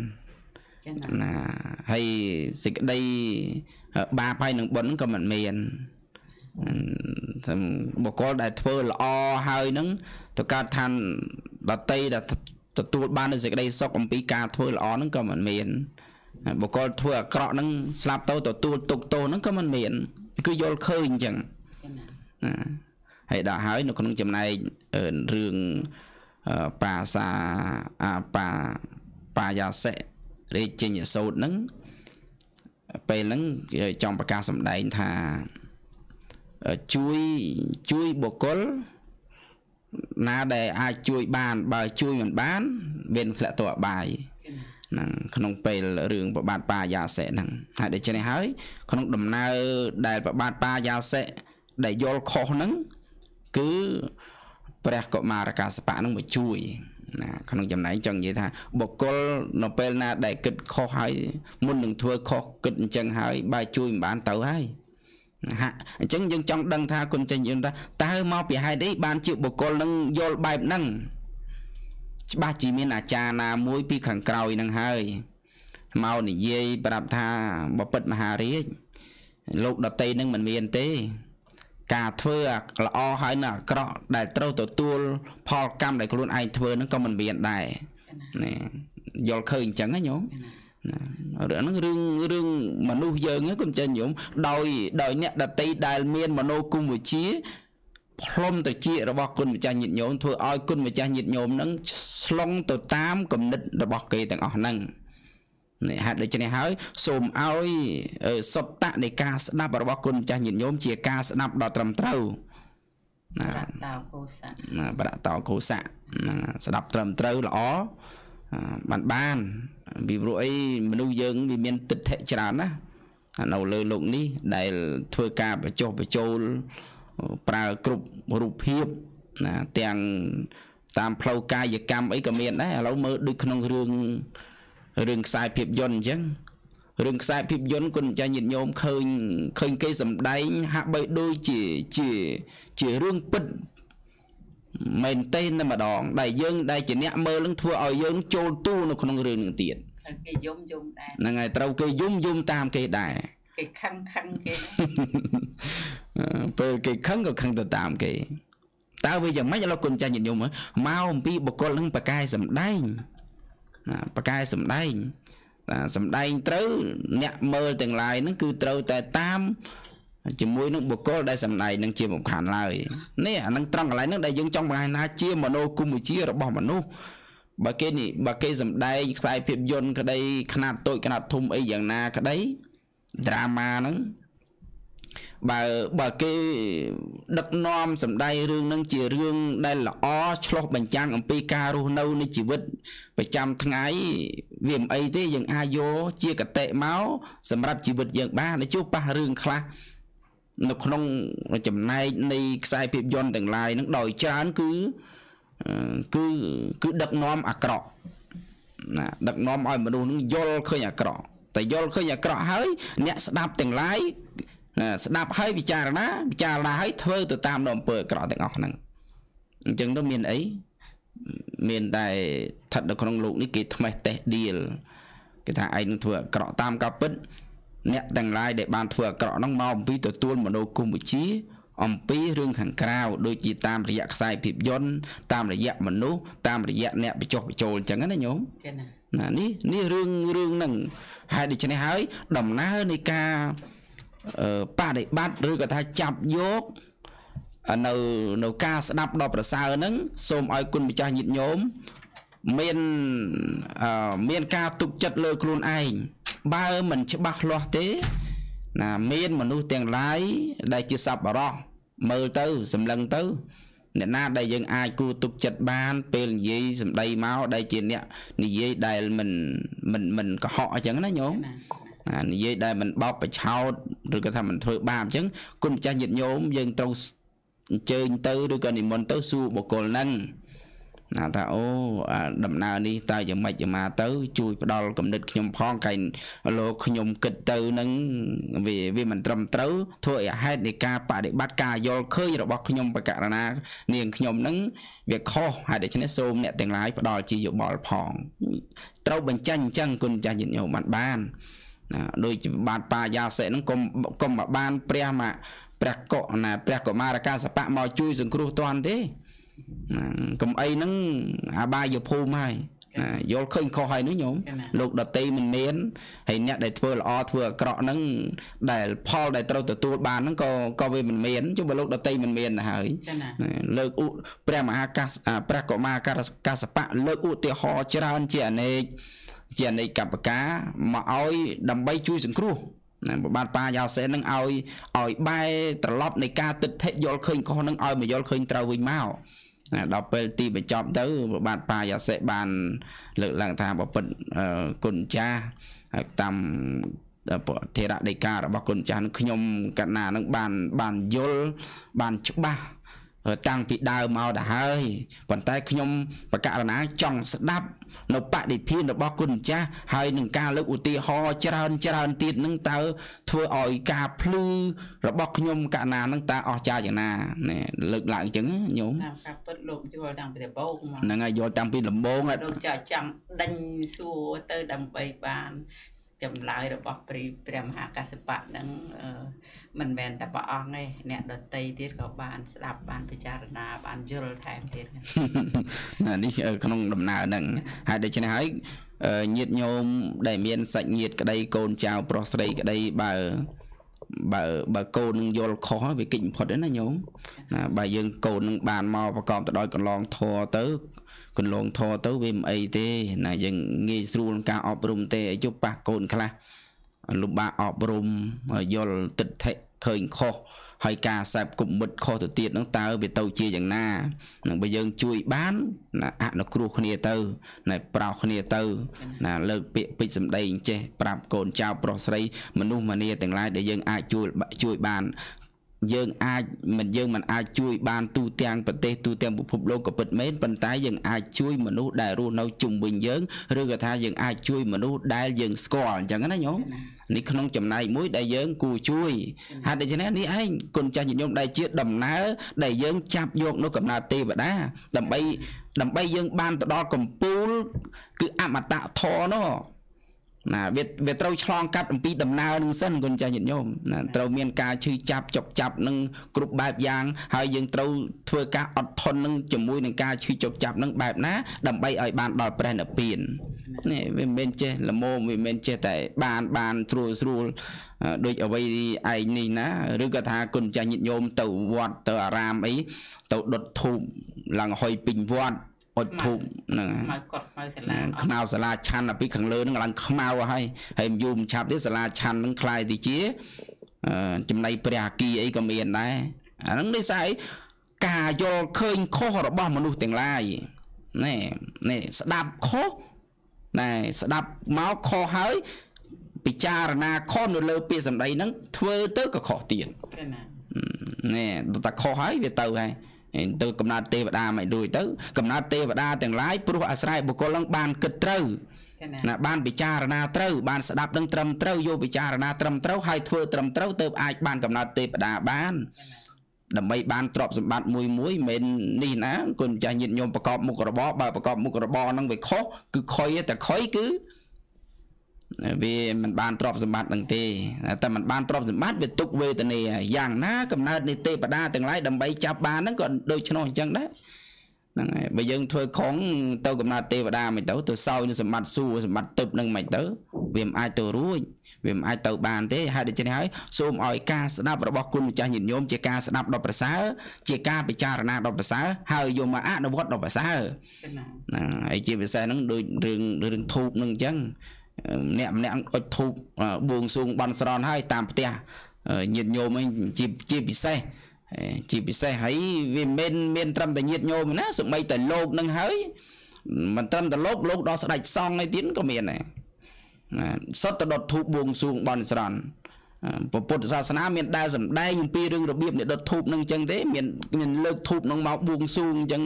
S2: ណាហើយសេចក្តីបាបហើយនឹងបុណ្យក៏មិនមានបុគ្គលដែលធ្វើល្អហើយនឹងទៅកើតឋានដតីដែលទទួលបាននូវសេចក្តីសុខអំពីការធ្វើល្អហ្នឹងក៏មិនមានបុគ្គលធ្វើអាក្រក់ហ្នឹងស្លាប់ទៅទទួលទុកទោសហ្នឹងក៏មិនមាន គឺយល់ឃើញអញ្ចឹងណា ហើយដល់ហើយនៅក្នុងចំណែករឿងបាសាអាបាបាយាសិរាជញ្ញសោតហ្នឹងពេលហ្នឹងចង់ប្រកាសសម្ដែងថាជួយជួយបុគ្គលណាដែលអាចជួយបាន បើជួយមិនបានមានធ្លាក់ទៅអបាយហ្នឹងក្នុងពេលរឿងប្របាទបាយាសិហ្នឹងហើយដូច្នេះហើយ ក្នុងដំណើរដែលប្របាទបាយាសិដែលយល់ខុសហ្នឹង គឺព្រះកុមារកាសបៈនឹងមកជួយណាក្នុងចំណែងចង់និយាយថាបុគ្គលនៅពេលណាដែលគិតខុសហើយមុននឹងធ្វើខុសគិតអញ្ចឹងហើយបើជួយមិនបានទៅហើយហាក់អញ្ចឹងយើងចង់ដឹងថាគុណចេញយល់ថាតើមកពីហេតុអីបានជាបុគ្គលនឹងយល់បែបហ្នឹងច្បាស់ជាមានអាចារ្យណាមួយពីខាងក្រោយនឹងហើយមកនិយាយប្រាប់ថាបពិតមហារាជលោកដតីនឹងមិនមានទេ ការធ្វើល្អហើយនៅអាក្រក់ដែលត្រូវទទួលផលកម្មដែលខ្លួនឯងធ្វើហ្នឹងក៏មិនមានដែរនេះយល់ឃើញអញ្ចឹងណាញោមរឿងហ្នឹងរឿងរឿងមនុស្សយើងកុំចេះញោមដោយដោយអ្នកដតីដែលមានមโนគុំវិជាផ្លុំទៅជារបស់គុណម្ចាស់ញាតិញោមធ្វើឲ្យគុណម្ចាស់ញាតិញោមហ្នឹងឆ្លងទៅតាមគំនិតរបស់គេទាំងអស់ហ្នឹង នេះហេតុដូច្នេះហើយសូមឲ្យសុត្តៈនៃការស្ដាប់របស់គុណម្ចាស់ញាតិញោមជាការស្ដាប់ដ៏ត្រឹមត្រូវ
S1: ណាប្រតោកោសៈ
S2: ណាប្រតោកោសៈណាស្ដាប់ត្រឹមត្រូវល្អបានបានពីព្រោះអីមនុស្សយើងវាមានទិដ្ឋិច្រើនណានៅលើលោកនេះដែលធ្វើការបញ្ចុះបញ្ចូលប្រើគ្រប់រូបភាពណាទាំងតាមផ្លូវកាយកម្មអីក៏មានដែរឥឡូវមើលដូចក្នុងរឿង រឿងខ្សែភាពយន្តអញ្ចឹងរឿងខ្សែភាពយន្តគុណចាស់ញាតិញោមឃើញឃើញគេសម្ដែងហាក់បីដូចជាជាជារឿងពិតមែនទេតែម្ដង ដែលយើងដែលជាអ្នកមើលនឹងធ្វើឲ្យយើងចូលទូនៅក្នុងរឿងនឹងទៀត
S1: គេយំយំដែរ
S2: ហ្នឹងហើយត្រូវគេយំយំតាមគេដែរ
S1: គេខឹងខឹងគេ
S2: ពេលគេខឹងក៏ខឹងទៅតាមគេតើវាយ៉ាងម៉េចលោកគុណចាស់ញាតិញោមមកអំពីបកលនឹងប្រកែសម្ដែង ណាប្រកែសម្ដែងណាសម្ដែងត្រូវអ្នកមើលទាំងឡាយហ្នឹងគឺត្រូវតែតាមជាមួយនឹងបុគ្គលដែលសម្ដែងនឹងជាបំខាន់ឡើយនេះអានឹងត្រង់កន្លែងហ្នឹងដែលយើងចង់បង្ហាញថាជាមโนគុំវិជារបស់មនុស្សបើគេនេះបើគេសម្ដែងខ្សែភាពយន្តក្តី ខ្នាតតូចខ្នាតធំអីយ៉ាងណាក្តី drama ហ្នឹង បើបើគេដឹកនាំសម្ដែងរឿងហ្នឹងជារឿងដែលល្អឆ្លោះបញ្ចាំងអំពីការរស់នៅនៃជីវិតប្រចាំថ្ងៃវាមិនអីទេយើងអាចយកជាកតិមកសម្រាប់ជីវិតយើងបានតែជួបប៉ះរឿងខ្លះនៅក្នុងចំណែកនៃខ្សែភាពយន្តទាំងឡាយហ្នឹងដោយច្រើនគឺគឺគឺដឹកនាំអាក្រក់ណាដឹកនាំឲ្យមនុស្សនឹងយល់ឃើញអាក្រក់តែយល់ឃើញអាក្រក់ហើយអ្នកស្ដាប់ទាំងឡាយ ស្ដាប់ហើយពិចារណាពិចារណាហើយធ្វើទៅតាមនៅអំពើអាក្រក់ទាំងអស់ហ្នឹងអញ្ចឹងទៅមានអីមានតែស្ថិតនៅក្នុងលោកនេះគេថ្មេះតេះឌៀលគេថាឯងនឹងធ្វើអាក្រក់តាមការពិតអ្នកទាំងឡាយដែលបានធ្វើអាក្រក់ហ្នឹងមកអំពីទទួលមโนគុំវិជាអំពីរឿងខាងក្រៅដូចជាតាមរយៈខ្សែភាពយន្តតាមរយៈមនុស្សតាមរយៈអ្នកបញ្ចុះបញ្ចូលអញ្ចឹងណាញោមចាណាណានេះនេះរឿងរឿងហ្នឹងហើយដូច្នេះហើយដំណើរនៃការ បដិបត្តិឬក៏ថាចាប់យកនៅនៅការស្ដាប់ដ៏ប្រសើរហ្នឹងសូមឲ្យគុណម្ចាស់ញាតិញោមមានមានការទុកចិត្តលើខ្លួនឯងបើមិនច្បាស់លាស់ទេ ណាមានមនុស្សទាំងឡាយដែលជាសប្បុរសមើលទៅសម្លឹងទៅអ្នកណាដែលយើងអាចគូទុកចិត្តបាន ពេលនិយាយសម្ដីមកដែលជាអ្នកនិយាយដែលមិនមិនមិនកុហកអញ្ចឹងណាញោម និយាយដែលមិនបោកបឆោតឬក៏ថាមិនធ្វើបាបអញ្ចឹងគុណម្ចាស់ញាតិញោមយើងត្រូវអញ្ជើញទៅឬក៏និមន្តទៅសួរបុគ្គលហ្នឹងណាថាអូដំណើរនេះតើយ៉ាងម៉េចយ៉ាងម៉ាទៅ ជួយផ្ដល់គំនិតខ្ញុំផងកែលោកខ្ញុំគិតទៅនឹងវាវាមិនត្រឹមត្រូវធ្វើឲ្យហេតុនៃការបដិបត្តិការយល់ឃើញរបស់ខ្ញុំបកករណានាងខ្ញុំនឹងវាខុសហើយដូច្នេះសូមអ្នកទាំងឡាយផ្ដល់ជាយោបល់ផងត្រូវបញ្ចាញ់អញ្ចឹងគុណចាស់ញាតិញោមបានបាន ណាដូចបានបាយាសិហ្នឹងកុំកុំបានព្រះមកព្រះកុណាព្រះកុមារកាសបៈមកជួយសង្គ្រោះតាន់ទេកំអីហ្នឹងអាបាយភូមិហើយណាយល់ឃើញខុសហើយនោះញោមលោកដតីមិនមានហើយអ្នកដែលធ្វើល្អធ្វើអាក្រក់ហ្នឹងដែលផលដែលត្រូវទទួលបានហ្នឹងក៏ក៏វាមិនមានចុះបើលោកដតីមិនមានទៅហើយលើកឧព្រះមហាកាសព្រះកុមារកាសបៈលើកឧទាហរណ៍ច្រើនជាអនេក ជាអនេកកបកាមកឲ្យដើម្បីជួយសង្គ្រោះណាបាទប៉ាយ៉ាសេនឹងឲ្យឲ្យបែរត្រឡប់នៃការទឹកថេយល់ឃើញខុសនឹងឲ្យមកយល់ឃើញត្រូវវិញមកដល់ពេលទីបញ្ចប់ទៅបាទប៉ាយ៉ាសេបាន លើកឡើងថាបពិតគុណចាស់តាមធេរដីការបស់គុណចាស់នឹងខ្ញុំកណានឹងបានបានយល់បានច្បាស់ តាំងពីដើមមកទៅហើយប៉ុន្តែខ្ញុំបកករណាចង់ស្ដាប់នៅបដិភិនរបស់គុណម្ចាស់ហើយនឹងការលើកឧទាហរណ៍ច្រើនច្រើនទៀតនឹងតើធ្វើឲ្យការភ្លឺរបស់ខ្ញុំកណានឹងតើអស្ចារ្យយ៉ាងណានេះលើកឡើងអញ្ចឹងញោម
S1: តាមការពិតលោកយល់តាំងពីដំបូង
S2: ហ្នឹងហើយយល់តាំងពីដំបូង
S1: លោកចាចាំដេញសួរទៅដើម្បីបាន ចម្លើយរបស់ព្រះព្រះមហាកសបៈនឹងមិនមែនតែព្រះអង្គទេអ្នកដតីទៀតក៏បានស្ដាប់បានពិចារណាបានយល់ថែមទៀត
S2: ណានេះក្នុងដំណើរហ្នឹងហើយដូច្នេះហើយញាតញោមដែលមានសាច់ញាតក្តីកូនចៅប្រុសស្រីក្តីបើបើបើកូននឹងយល់ខុសវាកិច្ចបំផុតទេណាញោមណាបើយើងកូននឹងបានមកប្រកបទៅដោយកន្លងធរទៅ កន្លងធរទៅវាមិនអីទេណាយើងងាយស្រួលការអប់រំទេឲ្យជប់ប៉ះកូនខ្លះលំបាកអប់រំយល់ទិដ្ឋិឃើញខុសហើយការសែបគុំមិត្តខុសទៅទៀតហ្នឹងតើវាទៅជាយ៉ាងណានឹងបើយើងជួយបានណាអនុគ្រោះគ្នាទៅណាប្រោសគ្នាទៅណាលើកពាក្យពេចសម្ដីអញ្ចេះប្រាប់កូនចៅប្រុសស្រីមនុស្សម្នាទាំងឡាយដែលយើងអាចជួយជួយបាន យើងអាចមិនយើងមិនអាចជួយបានទូទាំងប្រទេសទូទាំងពិភពលោកក៏ពិតមែនប៉ុន្តែយើងអាចជួយមនុស្សដែលរស់នៅជុំវិញយើងឬក៏ថាយើងអាចជួយមនុស្សដែលយើងស្គាល់អញ្ចឹងណាញោមនេះក្នុងចំណែកមួយដែលយើងគួរជួយហើយដូច្នេះនេះឯងគុណចាស់ញោមដែលជាដំណើរដែលយើងចាប់យកនៅកំណើតទេវតាដើម្បីដើម្បីយើងបានទៅដល់កំពូលគឺអមតៈធរនោះ ណាវាវាត្រូវឆ្លងកាត់អំពីដំណើរនឹងសិនគុណចាស់ញាតិញោមណាត្រូវមានការឈឺចាប់ចុកចាប់នឹងគ្រប់បែបយ៉ាងហើយយើងត្រូវធ្វើការអត់ធន់នឹងជាមួយនឹងការឈឺចុកចាប់នឹងបែបណាដើម្បីឲ្យបានដល់ព្រះនិព្វាននេះវាមិនមែនចេះល្មមវាមិនមែនចេះតែបានបានស្រួលស្រួលអឺដូចអ្វីឯងនេះណាឬក៏ថាគុណចាស់ញាតិញោមទៅវត្តទៅអារាមអីទៅដុតធូបឡើងហុយពេញវត្ត អុជធូបហ្នឹងហើយ
S1: មកកត់មកសាលា
S2: ខ្មៅសាលាឆាន់អាពីខាងលើហ្នឹងឡើងខ្មៅហើយហើយយូរមិនឆាប់ទេសាលាឆាន់ហ្នឹងคล้ายទៅជាអឺចំណៃព្រះអាគីអីក៏មានដែរអាហ្នឹងនេះស្អីការយល់ឃើញខុសរបស់មនុស្សទាំងឡាយណែនេះស្ដាប់ខុសណែស្ដាប់មកខុសហើយពិចារណាខុសនៅលើពាក្យសម្ដីហ្នឹងធ្វើទៅក៏ខុសទៀត
S1: គេណា
S2: ណែតែខុសហើយវាទៅហើយ ទៅកំណត់ទេវតាមិនរួចទៅកំណត់ទេវតាទាំងឡាយព្រោះអាស្រ័យបុគ្គលនឹងបានគិតត្រូវ
S1: គេណា
S2: ណាបានពិចារណាត្រូវបានស្ដាប់នឹងត្រឹមត្រូវយកពិចារណាត្រឹមត្រូវហើយធ្វើត្រឹមត្រូវទៅអាចបានកំណត់ទេវតាបានដើម្បីបានទ្រព្យសម្បត្តិមួយមួយមិនមែននេះណាគុណម្ចាស់ញាតិញោមប្រកបមុខរបរបើប្រកបមុខរបរហ្នឹងវាខុសគឺខុយតែខុយគឺ វាមិនបានទ្រព្យសម្បត្តិនឹងទេតែមិនបានទ្រព្យសម្បត្តិវាទុកវេទនាយ៉ាងណាកំណើតនៃទេវតាទាំងឡាយដើម្បីចាប់បានហ្នឹងក៏ដូច្នោះអញ្ចឹងដែរហ្នឹងហើយបើយើងធ្វើខុងទៅកំណើតទេវតាមិនទៅទៅសោយនៅសម្បត្តិសួគ៌សម្បត្តិទឹកនឹងមិនទៅវាមិនអាចទៅរួចវាមិនអាចទៅបានទេហើយដូច្នេះហើយសូមឲ្យការស្ដាប់របស់គុណម្ចាស់ញាតិញោមជាការស្ដាប់ដ៏ប្រសើរជាការពិចារណាដ៏ប្រសើរហើយយកមកអនុវត្តដ៏ប្រសើរ
S1: គេណា
S2: ហ្នឹងហើយជាពិសេសហ្នឹងដូចរឿងរឿងធូបហ្នឹងអញ្ចឹង អឺម្នាក់ម្នាក់អុជធូបអឺបួងសួងបន់ស្រន់ហើយតាមផ្ទះអឺញាតិញោមហ្នឹងជាជាពិសេសអឺជាពិសេសហើយវាមិនមែនមានត្រឹមតែញាតិញោមណាសូម្បីតែលោកហ្នឹងហើយមិនត្រឹមតែលោកលោកដល់ស្ដេចសង្ឃឯទៀតក៏មានដែរណាសុទ្ធតែដុតធូបបួងសួងបន់ស្រន់អឺព្រះពុទ្ធសាសនាមានដែលសំដែងអំពីរឿងរបៀបនៃដុតធូបហ្នឹងអញ្ចឹងទេមានមានលើកធូបហ្នឹងមកបួងសួងអញ្ចឹង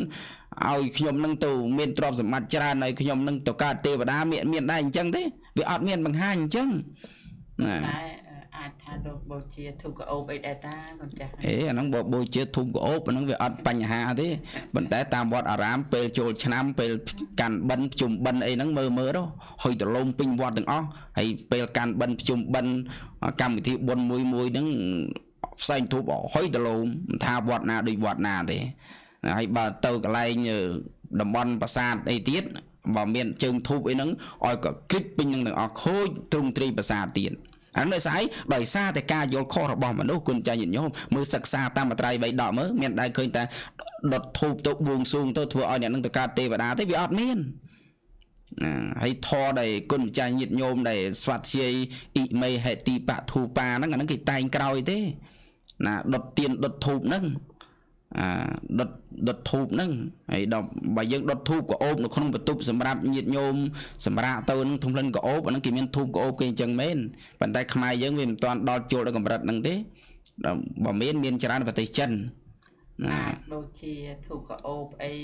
S2: ឲ្យខ្ញុំហ្នឹងទៅមានទ្រព្យសម្បត្តិច្រើនឲ្យខ្ញុំហ្នឹងទៅកើតទេវតាមានមានដែរអញ្ចឹងទេវាអត់មានបង្ហាញអញ្ចឹងណា
S1: តែអាចថាលោកបូជាធុកកោបអីដែរតាមិនចាស់
S2: អេអាហ្នឹងបើបូជាធូបក្អូបអាហ្នឹងវាអត់បញ្ហាទេប៉ុន្តែតាមវត្តអារាមពេលចូលឆ្នាំពេលកាន់បិណ្ឌភ្ជុំបិណ្ឌអីហ្នឹងមើលមើលទៅហុយដលំពេញវត្តទាំងអស់ហើយពេលកាន់បិណ្ឌភ្ជុំបិណ្ឌកម្មវិធីបុណ្យមួយមួយហ្នឹងផ្សែងធូបហុយដលំមិនថាវត្តណាដូចវត្តណាទេ ហើយបើទៅកន្លែងតំបន់ប្រាសាទអីទៀតបើមានជើងធូបអីហ្នឹងឲ្យក៏គិតពេញនឹងទាំងអស់ខូចទ្រង់ទ្រីប្រាសាទទៀតអានោះស្អីដោយសារតែការយល់ខុសរបស់មនុស្សគុណចាស់ញាតិញោមមើលសិក្សាតាមអត្រ័យបីដកមើលមានដែរឃើញតែដុតធូបទៅបួងសួងទៅធ្វើឲ្យអ្នកនឹងទៅកើតទេវតាទេវាអត់មានណាហើយធរដែលគុណម្ចាស់ញាតិញោមដែលស្វាត់ជាយអ៊ីមេហេទីបធូបាហ្នឹងអាហ្នឹងគេតែងក្រោយទេណាដុតទៀនដុតធូបហ្នឹង អាដុតដុតធូបហ្នឹងហើយដល់បើយើងដុតធូបក៏អូបនៅក្នុងបន្ទប់សម្រាប់ញាតិញោមសម្រាប់ទៅនឹងធំលិនក៏អូបអាហ្នឹងគេមានធូបក៏អូបគេអញ្ចឹងមែនប៉ុន្តែខ្មែរយើងវាមិនទាន់ដល់ចូលដល់កម្រិតហ្នឹងទេដល់បើមានមានច្រើនប្រទេសចិន ណា
S1: អាចបូជាធុកកោបអី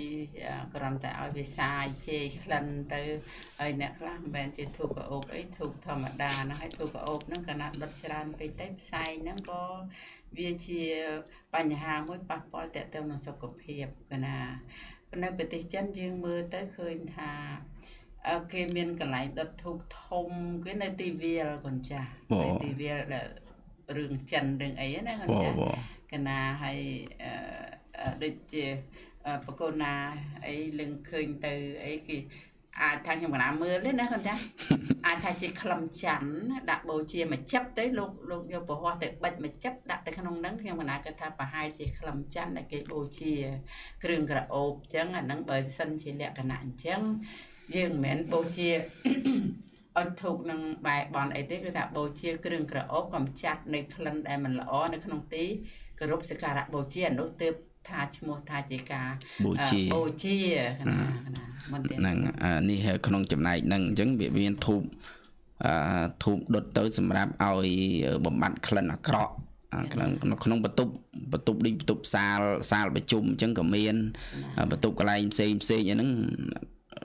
S1: គ្រាន់តែឲ្យវាសាយភាយក្លិនទៅហើយអ្នកខ្លះមិនមែនជាធុកកោបអីធុកធម្មតាហ្នឹងហើយធុកកោបហ្នឹងកាលណាដុតច្រើនពេកទៅផ្សែងហ្នឹងក៏វាជាបញ្ហាមួយប៉ះពាល់ទាក់ទងនឹងសុខភាពកាលណានៅប្រទេសចិនយើងមើលទៅឃើញថាអឺគេមានកន្លែងដុតធូបធំគេនៅទីវាលកូនចាស់
S2: អូ
S1: នៅទីវាលដែល រឿងចិនរឿងអីណាកូន
S2: ប
S1: ចាស់
S2: ប
S1: កណាហើយអឺអឺដូចជាអឺបកូនណាអីលឹងឃើញទៅអីគេអាចថាខ្ញុំកណាមើលទេណាគាត់ចាអាចថាជាក្លឹមច័ន្ទដាក់បូជាមួយចិបទៅលោកលោកយកប្រហោះទៅបិចមួយចិបដាក់ទៅក្នុងហ្នឹងខ្ញុំកណាគាត់ថាប្រហែលជាក្លឹមច័ន្ទដែលគេបូជា គ្រឿងក្រអូបអញ្ចឹងអាហ្នឹងបើសិនជាលក្ខណៈអញ្ចឹងយើងមិនមែនបូជា អត់ធូបនឹងបែបនអីទេគឺថាបូជាគ្រឿងក្រអូបកំចាត់នៅក្លិនដែលមិនល្អនៅក្នុងទីគោរពសក្ការៈបូជាអានោះទើបថាឈ្មោះថាជាការបូ
S2: ជា
S1: បូជាកណាកណាមិនទេ
S2: ហ្នឹងអានេះហើយក្នុងចំណែកហ្នឹងអញ្ចឹងវាមានធូបអឺធូបដុតទៅសម្រាប់ឲ្យបំបត្តិក្លិនអាក្រក់អាក្លិននៅក្នុងបន្ទប់បន្ទប់ដូចបន្ទប់សាលសាលប្រជុំអញ្ចឹងក៏មានបន្ទប់កន្លែងផ្សេងផ្សេងអីហ្នឹង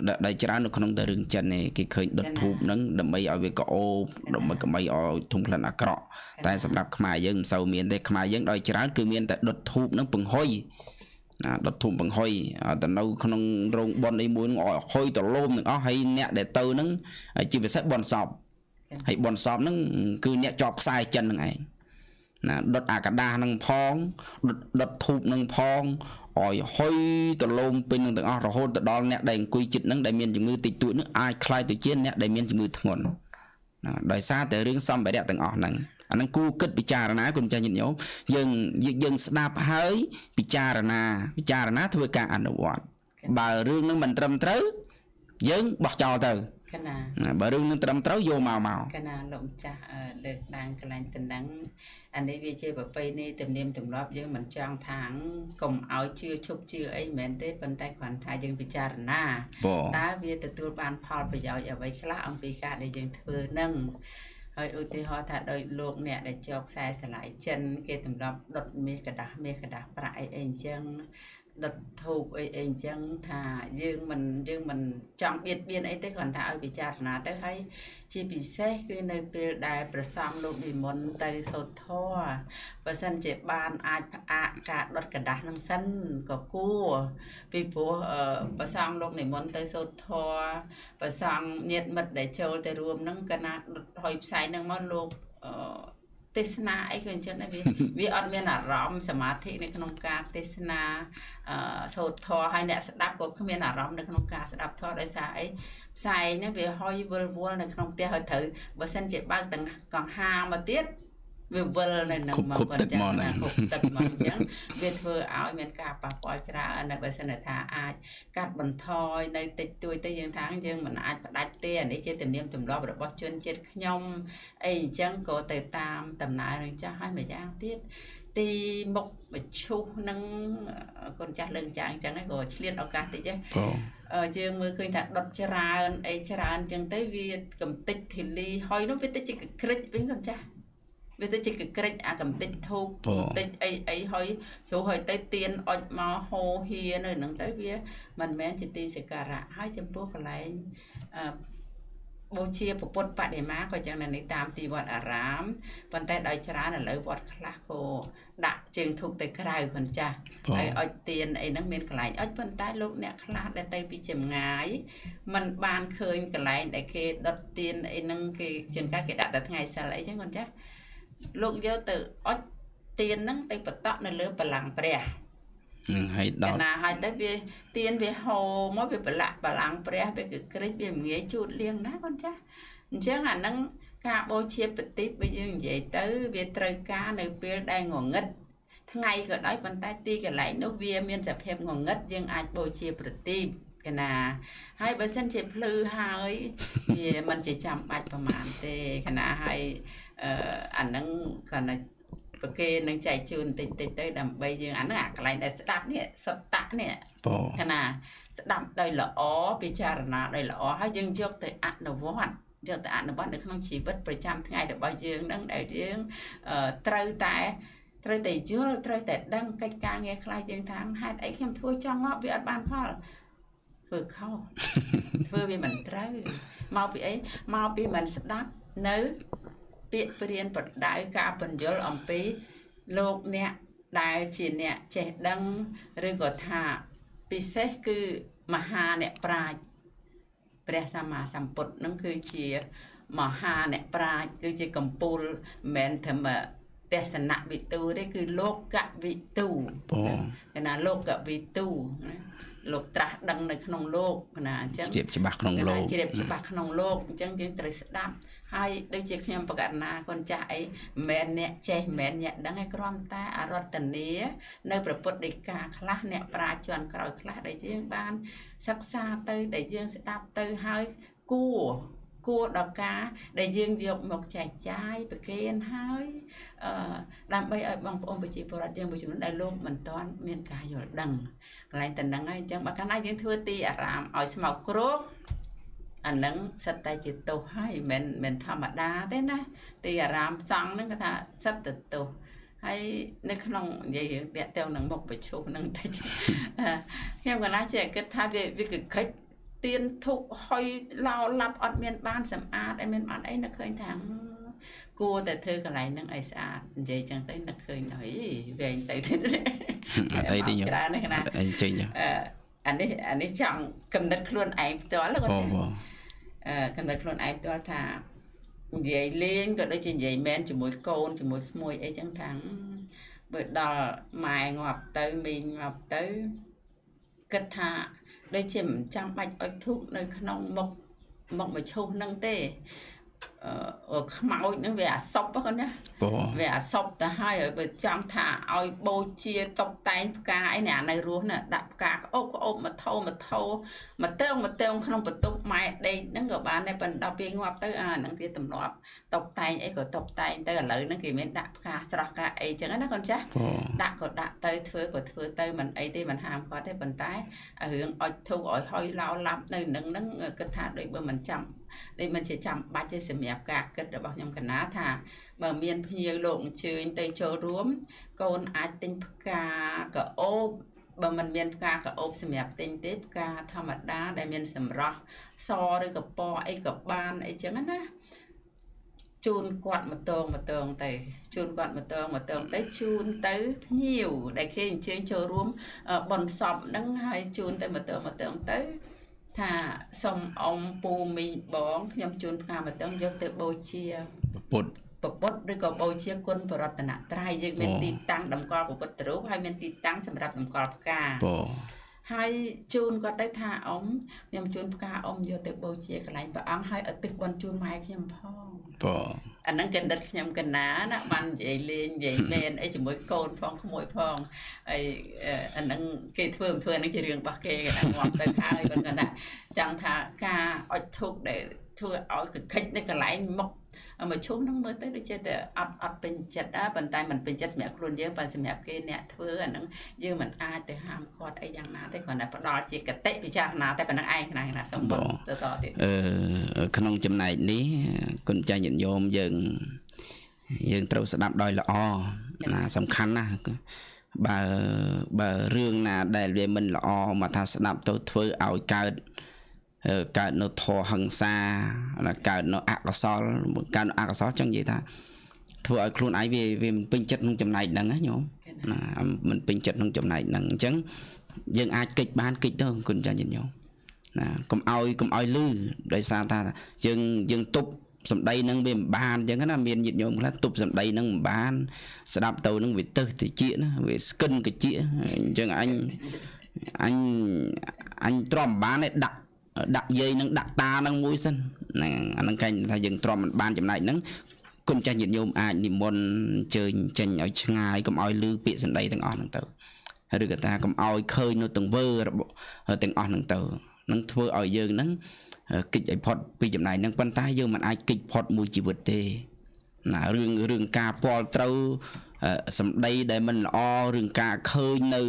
S2: ដែលដែលច្រើននៅក្នុងតែរឿងចិនឯងគេឃើញដុតធូបហ្នឹងដើម្បីឲ្យវាក្អូបដើម្បីកុំឲ្យធុំក្លិនអាក្រក់តែសម្រាប់ខ្មែរយើងមិនសូវមានទេខ្មែរយើងដោយច្រើនគឺមានតែដុតធូបហ្នឹងពង្ហុយណាដុតធុំបង្ហុយឲ្យទៅនៅក្នុងរោងប៉ុនអីមួយហ្នឹងឲ្យហុយទៅលោមទាំងអស់ហើយអ្នកដែលទៅហ្នឹងជាពិសេសបនសពហើយបនសពហ្នឹងគឺអ្នកជាប់ខ្សែចិនហ្នឹងឯង ណាដុតអាកដាសនឹងផងដុតធូបនឹងផងឲ្យហុយទលោមពេញនឹងទាំងអស់រហូតទៅដល់អ្នកដែលអង្គុយចិត្តនឹងដែលមានជំងឺតិចតួចនឹងអាចខ្លាយទៅជាអ្នកដែលមានជំងឺធ្ងន់ណាដោយសារតែរឿងសម្ភារៈទាំងអស់ហ្នឹងអានឹងគូគិតពិចារណាគុណចាញ់ញាតិញោមយើងយើងស្ដាប់ហើយពិចារណាពិចារណាធ្វើការអនុវត្តបើរឿងនឹងមិនត្រឹមត្រូវយើងបោះចោលទៅ
S1: កណា
S2: បើរឿងនឹងត្រឹមត្រូវយកមកមក
S1: កណាលោកម្ចាស់លើកឡើងកន្លែងតំណឹងអានេះវាជាប្រពៃណីទំនៀមទម្លាប់យើងមិនចង់ថាងកុំឲ្យជឿឈប់ជឿអីមិនមែនទេប៉ុន្តែគ្រាន់ថាយើងពិចារណាតើវាទទួលបានផលប្រយោជន៍អ្វីខ្លះអំពីការដែលយើងធ្វើនឹងហើយឧទាហរណ៍ថាដោយលោកអ្នកដែលជាប់ខ្សែស្រឡាយចិនគេទម្លាប់ដុតមាសกระดาษមាសกระดาษប្រាក់អីអីអញ្ចឹង ដុតធូបអីអីអញ្ចឹងថាយើងមិនយើងមិនចង់បៀតបៀនអីទេគ្រាន់តែឲ្យពិចារណាទៅហើយជាពិសេសគឺនៅពេលដែលប្រសំលោកនិមន្តទៅសូត្រធម៌បើសិនជាបានអាចផ្អាកការដុតกระดาษនឹងសិនក៏គួរពីព្រោះប្រសំលោកនិមន្តទៅសូត្រធម៌ប្រសំញាតិមិត្តដែលចូលទៅរួមនឹងកណាដុតហុយផ្សាយនឹងមកលោកអឺ ទេសនាអីក៏អញ្ចឹងដែរវាវាអត់មានអារម្មណ៍សមាធិនៅក្នុងការទេសនាអឺសូត្រធម៌ហើយអ្នកស្ដាប់ក៏គ្មានអារម្មណ៍នៅក្នុងការស្ដាប់ធម៌ដោយសារអីផ្សាយហ្នឹងវាហុយវិលវល់នៅក្នុងផ្ទះហើយត្រូវបើសិនជាបើកទាំងកង្ហាមកទៀត វាវិលនៅនឹង
S2: មកគាត់ចឹងណា
S1: គប់ទឹកមកអញ្ចឹងវាធ្វើឲ្យមានការប៉ះពាល់ច្រើននៅបើសិនថាអាចកាត់បន្ថយនៅតិចតួចទៅយើងថាយើងមិនអាចផ្ដាច់ទេអានេះជាទំនៀមទម្លាប់របស់ជនជាតិខ្ញុំអីអញ្ចឹងក៏ទៅតាមដំណើរនឹងចាស់ហើយម្យ៉ាងទៀតទីមុខមឈុះនឹងកូនចាស់លើកចាស់អញ្ចឹងក៏ឆ្លៀតឱកាសតិចហ្នឹងយើងមើលឃើញថាដុតច្រើនអីច្រើនអញ្ចឹងទៅវាកំតិចធីលីហើយនោះវាទៅជាក្រិចវិញកូនចាស់ វាទៅជាកក្រិចអាកំតិចធូបតិចអីអីហើយជ្រុះហើយទៅទៀនអុចមកហូហៀនៅហ្នឹងទៅវាមិនមែនជាទីសក្ការៈហើយចំពោះកន្លែងអឺបូជាពុទ្ធបដិមាក៏ចឹងនៅនេះតាមទីវត្តអារាមប៉ុន្តែដោយច្រើនឥឡូវវត្តខ្លះក៏ដាក់ជើងធុកទៅក្រៅខនចាស់ហើយអុចទៀនអីហ្នឹងមានកន្លែងអុចប៉ុន្តែលោកអ្នកខ្លះដែលទៅពីចម្ងាយมันបានឃើញកន្លែងដែលគេដុតទៀនអីហ្នឹងគេជួនកាលគេដាក់តែថ្ងៃសិលអីចឹងខនចាស់ លោកយកទៅអុចទៀនហ្នឹងទៅបតក់នៅលើបលាំងព្រះ
S2: នឹងឲ្យដល់
S1: ណាហើយទៅវាទៀនវាហូរមកវាប្រឡាក់បលាំងព្រះវាគឺក្រិចវាងាយជូតលៀងណាកូនចាស់អញ្ចឹងអាហ្នឹងការបូជាប្រទីបបើយើងនិយាយទៅ វាត្រូវការនៅពេលដែលងងឹតថ្ងៃក៏ដោយប៉ុន្តែទីកន្លែងនោះវាមានសភាពងងឹតយើងអាចបូជាប្រទីបកណាហើយបើសិនជាភ្លឺហើយវាមិនជាចាំបាច់ប្រមាណទេកណាហើយ អឺអាហ្នឹងគាត់ណាប្រគេនឹងចែកជូនតិចតិចទៅដើម្បីយើងអាហ្នឹងអាកន្លែងដែលស្ដាប់នេះសតៈនេះ
S2: ខ
S1: ណាស្ដាប់ដោយល្អពិចារណាដោយល្អហើយយើងយកទៅអនុវត្តយកទៅអនុវត្តនៅក្នុងជីវិតប្រចាំថ្ងៃរបស់យើងនឹងដែលយើងត្រូវតែត្រូវតែយល់ត្រូវតែដឹងកិច្ចការងារខ្លះយើងថាហេតុអីខ្ញុំធ្វើចង់មកវាអត់បានផលធ្វើខុសធ្វើវាមិនត្រូវមកពីអីមកពីមិនស្ដាប់នៅ ពាក្យព្រានបដៅការបញ្យលអំពីលោកអ្នកដែលជាអ្នកចេះដឹងឬក៏ថាពិសេសគឺមហាអ្នកប្រាជ្ញព្រះសម្មាសម្ពុទ្ធនឹងគឺជាមហាអ្នកប្រាជ្ញគឺជាកម្ពូលមិនមែនត្រឹមទេសនៈវិទូទេគឺលោកវិទូ
S2: បង
S1: ណាលោកវិទូណា លោកត្រាស់ដឹងនៅក្នុងលោកណាអញ្ចឹង
S2: ជ្រាបច្បាស់ក្នុងលោក
S1: ជ្រាបច្បាស់ក្នុងលោកអញ្ចឹងយើងត្រូវស្ដាប់ហើយដូចជាខ្ញុំបកករណាកូនចាស់អីមិនមែនអ្នកចេះមិនមែនអ្នកដឹងឯគ្រាន់តែអរតនីនៅប្រពុតដីកាខ្លះអ្នកប្រាជ្ញជាន់ក្រោយខ្លះដែលយើងបានសិក្សាទៅដែលយើងស្ដាប់ទៅហើយគួរ គួរដល់ការដែលយើងយកមកចែកចាយប្រគេនហើយអឺដើម្បីឲ្យបងប្អូនប្រជាពលរដ្ឋយើងមួយចំនួនដែលលោកមិនទាន់មានការយល់ដឹងកន្លែងតំណឹងហើយអញ្ចឹងបើកាលណាយើងធ្វើទីអារាមឲ្យស្មោកគ្រោកអានឹងសិតតែជាទោសហើយមិនមិនធម្មតាទេណាទីអារាមសង់ហ្នឹងគេថាសិតតែទោសហើយនៅក្នុងនិយាយរឿងតាក់ទងនឹងមុខប្រជុំហ្នឹងតិចខ្ញុំកណាចេះគិតថាវាវាកកិច្ច ទៀនធុកហុយឡោឡាប់អត់មានបានសម្អាតអីមានបានអីនឹកឃើញថាគួរតែធ្វើកន្លែងហ្នឹងឲ្យស្អាតនិយាយចឹងទៅនឹកឃើញអីវែងទៅទៀត
S2: អីទីខ្ញុំ
S1: ច្រើនណា
S2: អីចេញ
S1: អានេះអានេះចង់កំណត់ខ្លួនឯងផ្ទាល់គាត់អឺកំណត់ខ្លួនឯងផ្ទាល់ថានិយាយលេងក៏ដូចជានិយាយមែនជាមួយកូនជាមួយក្មួយអីចឹងថាបើដល់ម៉ែងាប់ទៅមីងងាប់ទៅគិតថា ដូចជាមិនចាំបាច់អុជធូបនៅក្នុងមុខមុខមឈូសហ្នឹងទេអឺ ខ្មោចហ្នឹងវាអាសពហ្នឹងណាវាអាសពទៅហើយបើចង់ថាឲ្យបូជាតុបតែងផ្កាអីណានៅរស់ណាដាក់ផ្កាក្អូបក្អូបមកថោមកថោមកតើងមកតើងក្នុងបន្ទប់ម៉ែដេកហ្នឹងក៏បានដែរប៉ុន្តែពេលងាប់ទៅអាហ្នឹងវាទំនាប់តុបតែងអីក៏តុបតែងទៅឥឡូវហ្នឹងគេមានដាក់ផ្កាស្រស់ផ្កាអីចឹងណាកូនចាស់ដាក់ក៏ដាក់ទៅធ្វើក៏ធ្វើទៅមិនអីទេមិនហាមគាត់ទេប៉ុន្តែរឿងអុចធូបឲ្យហុយឡោឡាប់នៅនឹងហ្នឹងគិតថាដូចបើមិនចាំ ដូចមិនជាចាំបាច់ទេសម្រាប់ការគិតរបស់ខ្ញុំកណាថា បើមានភ្ញៀវលោកអញ្ជើញទៅចូលរួម កូនអាចទិញផ្កាកអូបបើมันមានផ្កាកអូបសម្រាប់ទិញទេផ្កាធម្មតាដែលមានសម្រស់សឬក៏ពណ៌អីក៏បានអីចឹងណាជូនគាត់មកតងមកតងទៅជូនគាត់មកតងមកតងទៅជូនទៅភ្ញៀវដែលគេអញ្ជើញចូលរួមបនសពហ្នឹងហើយជូនទៅមកតងមកតងទៅ ថាសុំអ៊ំពូមីងបងខ្ញុំជូនផ្កាមកតឹងយកទៅបូជា
S2: ពុទ្ធ
S1: ពុទ្ធឬក៏បូជាគុណបរតនត្រ័យយើងមានទីតាំងតម្កល់ពុទ្ធរូបហើយមានទីតាំងសម្រាប់តម្កល់ផ្កា
S2: បង
S1: ហើយជូនគាត់ទៅថាអ៊ំខ្ញុំជូនផ្កាអ៊ំយកទៅបូជាកន្លែងព្រះអង្គហើយឧទ្ទិសបុណ្យជូនម៉ែខ្ញុំផង
S2: បង
S1: អាហ្នឹងកណ្ដិតខ្ញុំកណាណាបាននិយាយលេងនិយាយមែនអីជាមួយកូនផងក្មួយផងហើយអាហ្នឹងគេធ្វើមិនធ្វើអាហ្នឹងជារឿងរបស់គេគេថាងាប់ទៅហើយប៉ុន្តែចង់ថាការអុចធុកដែលធ្វើឲ្យកខិចនៅកន្លែងមុខ មកជុំនឹងមើលទៅដូចជាតែអត់អត់ពេញចិត្តដែរប៉ុន្តែមិនពេញចិត្តសម្រាប់ខ្លួនយើងប៉ុន្តែសម្រាប់គេអ្នកធ្វើអាហ្នឹងយើងមិនអាចទៅហាមឃាត់អីយ៉ាងណាទេគ្រាន់តែផ្ដល់ជាកតិពិចារណាតែប៉ុណ្្នឹងឯងខ្លាំងណាស់សូមបងទៅតទៀត
S2: អឺក្នុងចំណែកនេះគុណចាស់ញាតិញោមយើង យើងត្រូវស្ដាប់ដោយល្អណាសំខាន់ណាស់បើបើរឿងណាដែលវាមិនល្អមកថាស្ដាប់ទៅធ្វើឲ្យកើត កើតនៅធរហឹង្សាកើតនៅអកុសលកើតនៅអកុសលចឹងនិយាយថាធ្វើឲ្យខ្លួនឯងវាវាមិនពេញចិត្តក្នុងចំណែកហ្នឹងណាញោមណាមិនពេញចិត្តក្នុងចំណែកហ្នឹងអញ្ចឹងយើងអាចកិច្ចបានកិច្ចទៅគុណចាញ់ញោមណាកុំឲ្យកុំឲ្យលឺដោយសារថាយើងយើងទប់សម្ដីនឹងវាមិនបានអញ្ចឹងណាមានញាតិញោមខ្លះទប់សម្ដីនឹងមិនបាន ស្ដាប់ទៅនឹងវាទៅតិចណាវាស្កិនកជាអញ្ចឹងអញអញអញទ្រាំបានទេដាក់ ដាក់យាយនឹងដាក់តានឹងមួយសិនហ្នឹងអាហ្នឹងកាញ់ថាយើងទ្រាំមិនបានចំណែកហ្នឹងគុណចាស់ញាតិញោមអាចនិមន្តអញ្ជើញចេញឲ្យឆ្ងាយកុំឲ្យលឺពាក្យសម្ដីទាំងអស់ហ្នឹងទៅឬក៏ថាកុំឲ្យឃើញនៅទង្វើរបស់ទាំងអស់ហ្នឹងទៅនឹងធ្វើឲ្យយើងហ្នឹងគិតឲ្យផុតពីចំណែកហ្នឹងប៉ុន្តែយើងមិនអាចគិតផុតមួយជីវិតទេណារឿងរឿងការពាល់ត្រូវសម្ដីដែលមិនល្អរឿងការឃើញនៅ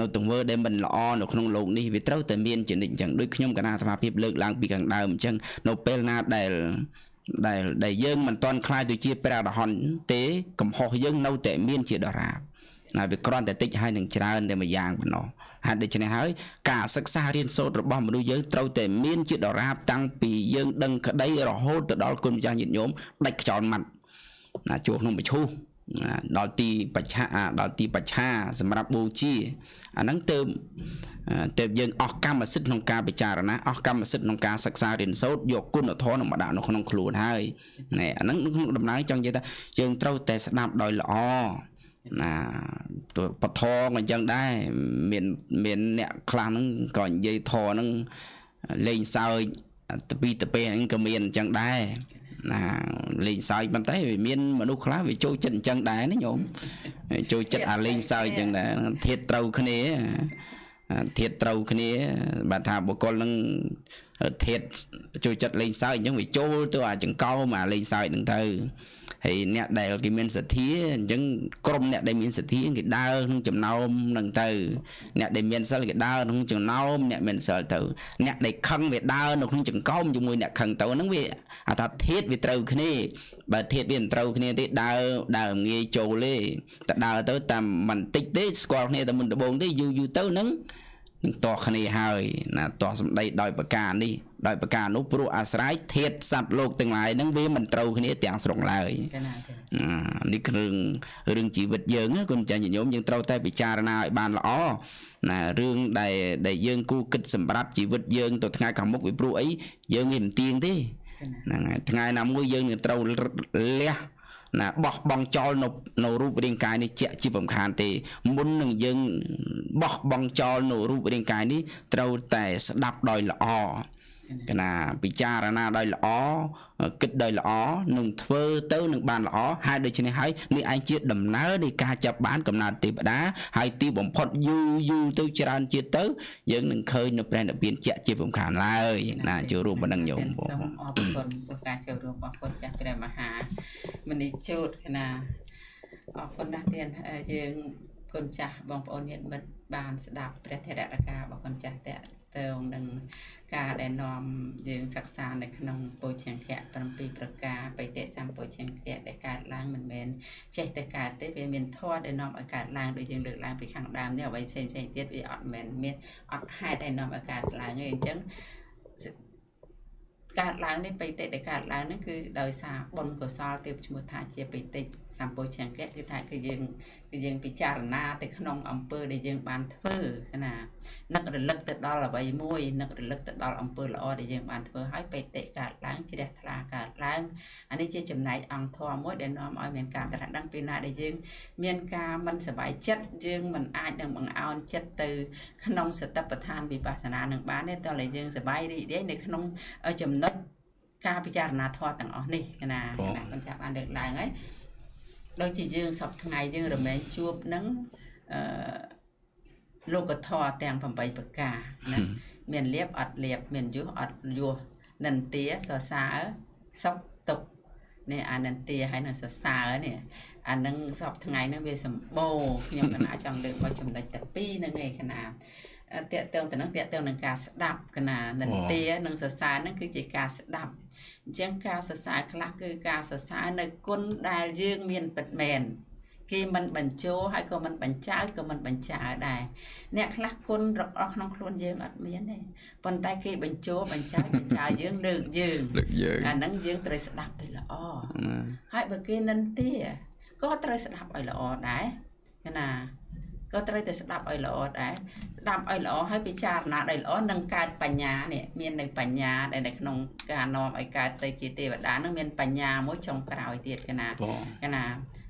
S2: នៅទង្វើដែលមិនល្អនៅក្នុងលោកនេះវាត្រូវតែមានចនិចអញ្ចឹងដូចខ្ញុំកណាអាត្មាភាពលើកឡើងពីខាងដើមអញ្ចឹងនៅពេលណាដែលដែលដែលយើងមិនទាន់ខ្លាយទៅជាព្រះអរហន្តទេកំហុសយើងនៅតែមានជាដរាបណាវាគ្រាន់តែតិចហើយនឹងច្រើនតែមួយយ៉ាងប៉ុណ្ណោះហេតុដូច្នេះហើយការសិក្សារៀនសូត្ររបស់មនុស្សយើងត្រូវតែមានជាដរាបតាំងពីយើងដឹងក្តីរហូតទៅដល់គុណម្ចាស់ញាតិញោមដាច់ខ្យល់ម៉ាត់ណាជួក្នុងមឈូស ដល់ទីបច្ឆាដល់ទីបច្ឆាសម្រាប់បូជាអាហ្នឹងទៅទៅយើងអស់កម្មសិទ្ធិក្នុងការពិចារណាអស់កម្មសិទ្ធិក្នុងការសិក្សារៀនសូត្រយកគុណធម៌នឹងមកដាក់នៅក្នុងខ្លួនហើយណែអាហ្នឹងក្នុងដំណើរចង់និយាយថាយើងត្រូវតែស្ដាប់ដោយល្អណាបធងអញ្ចឹងដែរមានមានអ្នកខ្លះហ្នឹងក៏និយាយធរហ្នឹងលេងសើចទៅពីទៅពេលហ្នឹងក៏មានអញ្ចឹងដែរ ណាលេងសើចប៉ុន្តែវាមានមនុស្សខ្លះវាចូលចិត្តអញ្ចឹងដែរណាញោមចូលចិត្តអាលេងសើចអញ្ចឹងដែរធៀបត្រូវគ្នាធៀបត្រូវគ្នាបើថាបុគ្គលនឹងធៀបចូលចិត្តលេងសើចអញ្ចឹងវាចូលទៅអាចង្កោមកលេងសើចនឹងទៅ ហើយអ្នកដែលគេមានសទ្ធាអញ្ចឹងក្រុមអ្នកដែលមានសទ្ធាគេដើរក្នុងចំណោមនឹងទៅ អ្នកដែលមានសិលគេដើរក្នុងចំណោមអ្នកមានសិលទៅ អ្នកដែលខឹងវាដើរនៅក្នុងចង្កោមជាមួយអ្នកខឹងទៅហ្នឹងវាអាថាធាតវាត្រូវគ្នាបើធាតវាមិនត្រូវគ្នាទេដើរដើរងាយចូលទេតែដើរទៅតាមមិនតិចទេស្គាល់គ្នាតែមុនដំបូងទេយូរយូរទៅហ្នឹង នឹងតោះគ្នាហើយណាតោះសម្ដីដោយប្រការនេះដោយប្រការនោះព្រោះអាស្រ័យធាតសត្វលោកទាំងឡាយហ្នឹងវាមិនត្រូវគ្នាទាំងស្រុងឡើយនេះគឺរឿងរឿងជីវិតយើងគុណចាញ់ញោមយើងត្រូវតែពិចារណាឲ្យបានល្អណារឿងដែលដែលយើងគូគិតសម្រាប់ជីវិតយើងទៅថ្ងៃខាងមុខវាព្រោះអីយើងមិនទៀងទេហ្នឹងហើយថ្ងៃណាមួយយើងនឹងត្រូវលះ ណាបោះបង់ចោលនៅនៅរូបរាងកាយនេះជាក់ជាបំខានទេ មុននឹងយើងបោះបង់ចោលនៅរូបរាងកាយនេះត្រូវតែស្ដាប់ដោយល្អ កណាពិចារណាដោយល្អគិតដោយល្អនឹងធ្វើទៅនឹងបានល្អហើយដូច្នេះហើយនេះឯងជាដំណើរនៃការចាប់បានកំណត់ទេវតាហើយទីបំផុតយូរយូរទៅច្រើនជាតិទៅ យើងនឹងឃើញនៅព្រះនិព្វានជាក់ជាបំខានឡើយណាចូលរួមបណ្ដឹងញោម
S1: បងសូមអរគុណព្រោះការចូលរួមរបស់គុណចាស់ព្រះមហាមនីជូតគណាអរគុណណាស់ទៀតយើងគុណចាស់បងប្អូនញាតិមិត្តបានស្ដាប់ព្រះធរណការរបស់គុណចាស់តេ តងនឹងការដែលនាំយើងសិក្សានៅក្នុងពោជង្គៈ7ប្រការបិតិសម្ពោជង្គៈដែលកើតឡើងមិនមែនចេះតែកើតទេវាមានធម៌ដែលនាំឲ្យកើតឡើងដូចយើងលើកឡើងពីខាងដើមនេះអ្វីផ្សេងផ្សេងទៀតវាអត់មែនមានអត់ហេតុដែលនាំឲ្យកើតឡើងទេអញ្ចឹងកើតឡើងនេះបិតិដែលកើតឡើងហ្នឹងគឺដោយសារបុណ្យកុសលទើបឈ្មោះថាជាបិតិ សម្ពោជង្គៈគឺថាគឺយើងគឺយើងពិចារណាទៅក្នុងអំពើដែលយើងបានធ្វើណានឹករលឹកទៅដល់អ្វីមួយនឹករលឹកទៅដល់អំពើល្អដែលយើងបានធ្វើហើយបេតិកើតឡើងជ្រះថ្លាកើតឡើងអានេះជាចំណែកអង្គធម៌មួយដែលនាំឲ្យមានការត្រាស់ដឹងពីណាដែលយើងមានការមិនសบายចិត្តយើងមិនអាចនឹងបង្អោនចិត្តទៅក្នុងសតិប្បដ្ឋានវិបស្សនានឹងបានទេតើតែយើងសบายរីករាយនៅក្នុងចំណុចការពិចារណាធម៌ទាំងអស់នេះណាណាខ្ញុំចាប់បានលើកឡើងហើយ ដូចជាយើងសពថ្ងៃយើងរមែងជួបនឹងអឺលោកធម៌ទាំង8ប្រការណាមានលៀបអត់លៀបមានយុះអត់យុះនិន្ទាសរសើរសុខទុក្ខនេះអានិន្ទាហើយនឹងសរសើរនេះអានឹងសពថ្ងៃហ្នឹងវាសម្បូរខ្ញុំកណាចង់លើកមកចំណុចតែ2ហ្នឹងឯងកណាតេតើទៅនឹងតេតើនឹងការស្ដាប់កណានិន្ទានិងសរសើរហ្នឹងគឺជាការស្ដាប់ អញ្ចឹងការសរសើរខ្លះគឺការសរសើរនៅគុណដែលយើងមានពិតមែនគេមិនបញ្ចោហើយក៏មិនបញ្ចើក៏មិនបញ្ចើដែរអ្នកខ្លះគុណរបស់ក្នុងខ្លួនយើងអត់មានទេប៉ុន្តែគេបញ្ចោបញ្ចើបញ្ចើយើងលើកយើង
S2: លើកយើង
S1: អាហ្នឹងយើងត្រូវស្ដាប់ទៅល្អហើយបើគេនិន្ទាក៏ត្រូវស្ដាប់ឲ្យល្អដែរណា ក៏ត្រូវតែស្ដាប់ឲ្យល្អដែរស្ដាប់ឲ្យល្អហើយពិចារណាឲ្យល្អនឹងកើតបញ្ញានេះមាននៅបញ្ញាដែលនៅក្នុងការនាំឲ្យកើតទៅជាទេវតានឹងមានបញ្ញាមួយចុងក្រោយទៀតកណាកណា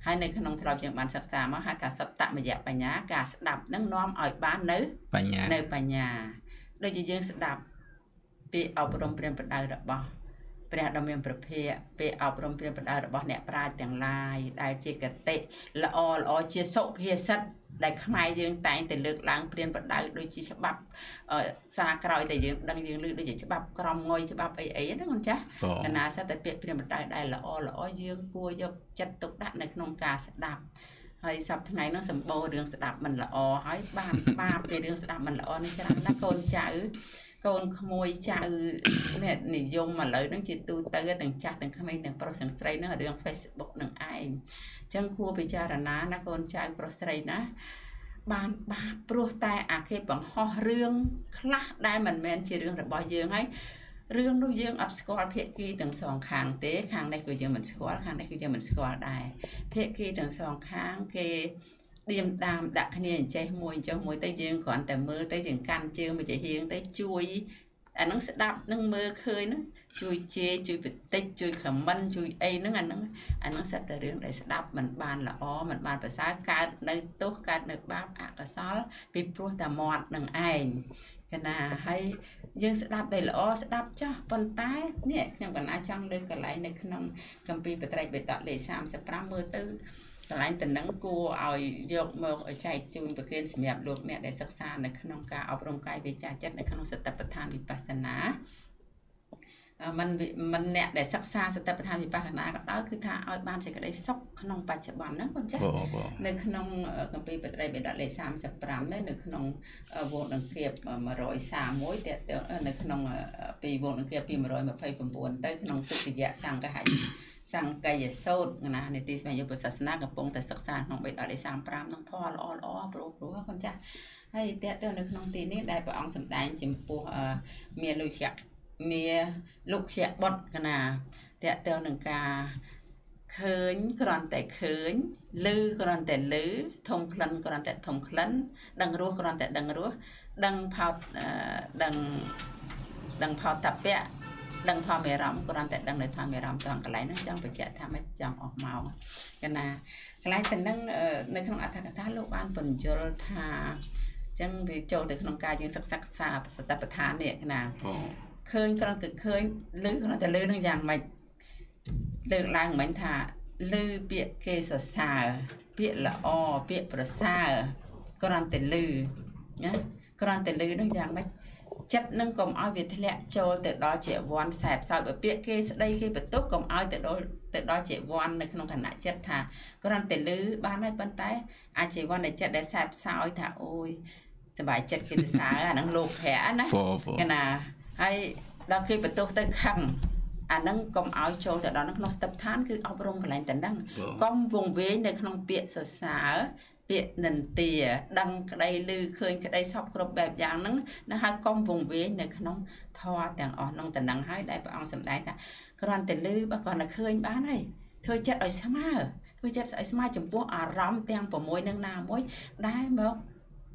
S1: ហើយនៅក្នុងធ្លាប់យើងបានសិក្សាមកហៅថាសតមយៈបញ្ញាការស្ដាប់នឹងនាំឲ្យបាននៅ
S2: បញ្ញា
S1: នៅបញ្ញាដូចជាយើងស្ដាប់ពីអប់រំព្រានប្រដៅរបស់ព្រះដ៏មានប្រភាកពេលអប់រំព្រានប្រដៅរបស់អ្នកប្រាជ្ញទាំងឡាយដែលជាកតិល្អល្អជាសុភាសិត ដែលខ្មែរយើងតែងតែលើកឡើងព្រានប្រដៅដូចជាច្បាប់សារក្រោយដែលយើងដឹងយើងឮដូចជាច្បាប់ក្រមងុយច្បាប់អីអីហ្នឹងមិនចាស់កណាសិតតែពាក្យព្រានប្រដៅដែលល្អល្អយើងគួរយកចិត្តទុកដាក់នៅក្នុងការស្ដាប់ហើយសប្តាហ៍ថ្ងៃនោះសម្បូររឿងស្ដាប់មិនល្អហើយបានបាបពីរឿងស្ដាប់មិនល្អនេះច្រើនណាស់កូនចៅ កូនក្មួយចៅនេះនិយមឥឡូវហ្នឹងជាទូទៅទាំងចាស់ទាំងក្មេងទាំងប្រុសទាំងស្រីហ្នឹងរឿង Facebook នឹងឯងអញ្ចឹងគួរពិចារណាណាកូនចៅប្រុសស្រីណាបានបាបព្រោះតែអាគេបង្ហោះរឿងខ្លះដែលមិនមែនជារឿងរបស់យើងហើយរឿងនោះយើងអត់ស្គាល់ភាគីទាំងសងខាងទេខាងនេះគឺយើងមិនស្គាល់ខាងនេះគឺយើងមិនស្គាល់ដែរភាគីទាំងសងខាងគេ ឌៀមដាមដាក់គ្នាអញ្ចេះមួយអញ្ចឹងមួយទៅយើងគ្រាន់តែមើលទៅយើងកាន់ជើងមកជាហៀងទៅជួយអាហ្នឹងស្ដាប់នឹងមើលឃើញហ្នឹងជួយជេរជួយបតិចជួយខមមិនជួយអីហ្នឹងអាហ្នឹងអាហ្នឹងសិតតែរឿងដែលស្ដាប់มันបានល្អมันបានប្រសើរកើតនៅទោសកើតនៅបាបអកុសលពីព្រោះតែមាត់នឹងឯងកណាហើយយើងស្ដាប់តែល្អស្ដាប់ចាស់ប៉ុន្តែនេះខ្ញុំកណាចង់លើកកន្លែងនៅក្នុងកម្ពីបត្រៃបេតកលេខ35មើលទៅ កន្លែងតំណឹងគួរឲ្យយកមកចែកជូនប្រគេនសម្រាប់លោកអ្នកដែលសិក្សានៅក្នុងការអប់រំកាយវិចារចិត្តនៅក្នុងសតិប្បដ្ឋានវិបស្សនាมันมันអ្នកដែលសិក្សាសតិប្បដ្ឋានវិបស្សនាក៏ដោយគឺថាឲ្យបានសេចក្តីសុខក្នុងបច្ចុប្បន្នហ្នឹងបងចានៅក្នុងកម្ពីបត្រីបេដកលេខ35នៅក្នុងវងដង្កៀប131តើនៅក្នុងពីវងដង្កៀបពី129ទៅក្នុងទុតិយសង្កហៈ សង្កយសោតណានីតិស្វែងយល់ពុទ្ធសាសនាកំពុងតែសិក្សាក្នុងបេតអរិ35នឹងធម៌ល្អល្អព្រោះព្រោះកូនចាស់ហើយតើទៅនៅក្នុងទីនេះដែលព្រះអង្គសម្ដែងចំពោះមានលោកជាមានលោកជាបុត្រកណាតើទៅនឹងការឃើញគ្រាន់តែឃើញឮគ្រាន់តែឮធំក្លិនគ្រាន់តែធំក្លិនដឹងរសគ្រាន់តែដឹងរសដឹងផោតដឹងដឹងផោតតពៈ ដឹងធម្មអារម្មណ៍គ្រាន់តែដឹងនៅធម្មអារម្មណ៍ត្រង់កន្លែងហ្នឹងចង់បញ្ជាក់ថាមិនចង់អស់មកកណាកន្លែងទៅនឹងនៅក្នុងអត្ថកថាលោកបានបញ្យល់ថាចឹងវាចូលទៅក្នុងការយើងសិក្សាសាសតបដ្ឋាននេះណាឃើញគ្រាន់តែឃើញឮគ្រាន់តែឮនឹងយ៉ាងម៉េចលើកឡើងមិញថាឮពាក្យគេសរសើរពាក្យល្អពាក្យប្រសើរគ្រាន់តែឮណាគ្រាន់តែឮនឹងយ៉ាងម៉េច ចិត្តនឹងកុំឲ្យវាធ្លាក់ចូលទៅដល់ជាវ័នខ្សែផ្សោតបើពាក្យគេស្ដីគេបន្ទោសកុំឲ្យទៅដល់ទៅដល់ជាវ័ននៅក្នុងគណៈចិត្តថាគ្រាន់តែលឺបានហើយប៉ុន្តែអាចជាវ័ននៃចិត្តដែលខ្សែផ្សោតថាអូយសบายចិត្តគេទៅសើអាហ្នឹងលោកប្រាក់ណាគេណាហើយដល់គេបន្ទោសទៅខឹងអានឹងកុំឲ្យចូលទៅដល់ក្នុងស្ទឹបឋានគឺអប់រំកន្លែងតែហ្នឹងកុំវងវែងនៅក្នុងពាក្យសរសើរ ពាក្យនិន្ទាដឹងក្តីឮឃើញក្តីសពគ្រប់បែបយ៉ាងហ្នឹងណាហើយកុំវងវែងនៅក្នុងធម៌ទាំងអស់ហ្នឹងតំណឹងហើយដែលព្រះអង្គសម្ដែងថាគ្រាន់តែឮបើគ្រាន់តែឃើញបានហើយធ្វើចិត្តឲ្យស្មើធ្វើចិត្តឲ្យស្មើចំពោះអារម្មណ៍ទាំង6នឹងណាមួយដែលមក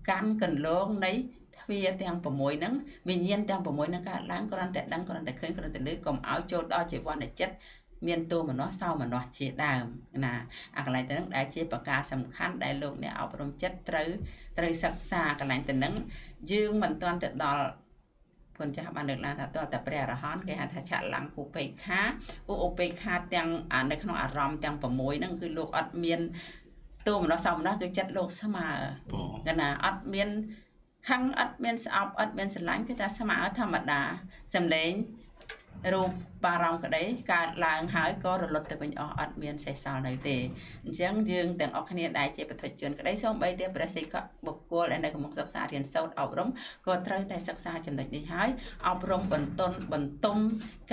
S1: កាន់កន្លងនៃទ្វាទាំង6ហ្នឹងវិញ្ញាណទាំង6ហ្នឹងកើតឡើងគ្រាន់តែដឹងគ្រាន់តែឃើញគ្រាន់តែឮកុំឲ្យចូលដល់ជីវ័នចិត្ត មានតួមនោសោមនោជាដើមណាអាកន្លែងទៅនឹងដែលជាប្រការសំខាន់ដែលលោកអ្នកអប់រំចិត្តត្រូវត្រូវសិក្សាកន្លែងទៅនឹងយើងមិនទាន់ទៅដល់គុណចាស់បានលើកឡើងថាតើតែព្រះអរហន្តគេហៅថាឆលង្គឧបេក្ខាឧបេក្ខាទាំងនៅក្នុងអារម្មណ៍ទាំង6ហ្នឹងគឺលោកអត់មានតួមនោសមនោគឺចិត្តលោកស្មើកណាអត់មានខឹងអត់មានស្អប់អត់មានស្រឡាញ់គឺថាស្មើធម្មតាសំឡេង រូបបារម្ភក្តីកើតឡើងហើយក៏រលត់ទៅវិញអស់អត់មានសេះសល់នៅទេអញ្ចឹងយើងទាំងអស់គ្នាដែលជាបទជនក្តីសូម្បីតែព្រះសិក្ខបុគ្គលដែលនៅកំពុងសិក្សារៀនសូត្រអប់រំក៏ត្រូវតែសិក្សាចំណុចនេះហើយអប់រំបន្តបន្ទុំ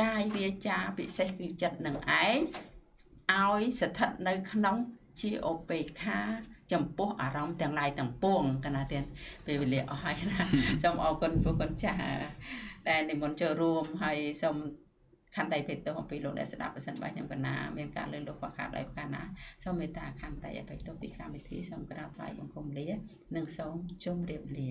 S1: កាយវាចាពិសេសគឺចិត្តនឹងឯងឲ្យស្ថិតនៅក្នុងជាឧបេក្ខាចំពោះអារម្មណ៍ទាំងឡាយទាំងពួងកណាទៀតពេលវេលាអស់ហើយណាសូមអរគុណពួកគុណចាស់ ដែលនិមន្តចូលរួមហើយសូមខន្តីបេតុអំពីលោកអ្នកស្ដាប់ប្រសិនបើខ្ញុំកណាមានការលើកលោកខ្វះខាតដោយប្រការណាសូមមេត្តាខន្តីអបិទោពីកម្មវិធីសូមក្រាបថ្វាយបង្គំលា និងសូមជម្រាបលា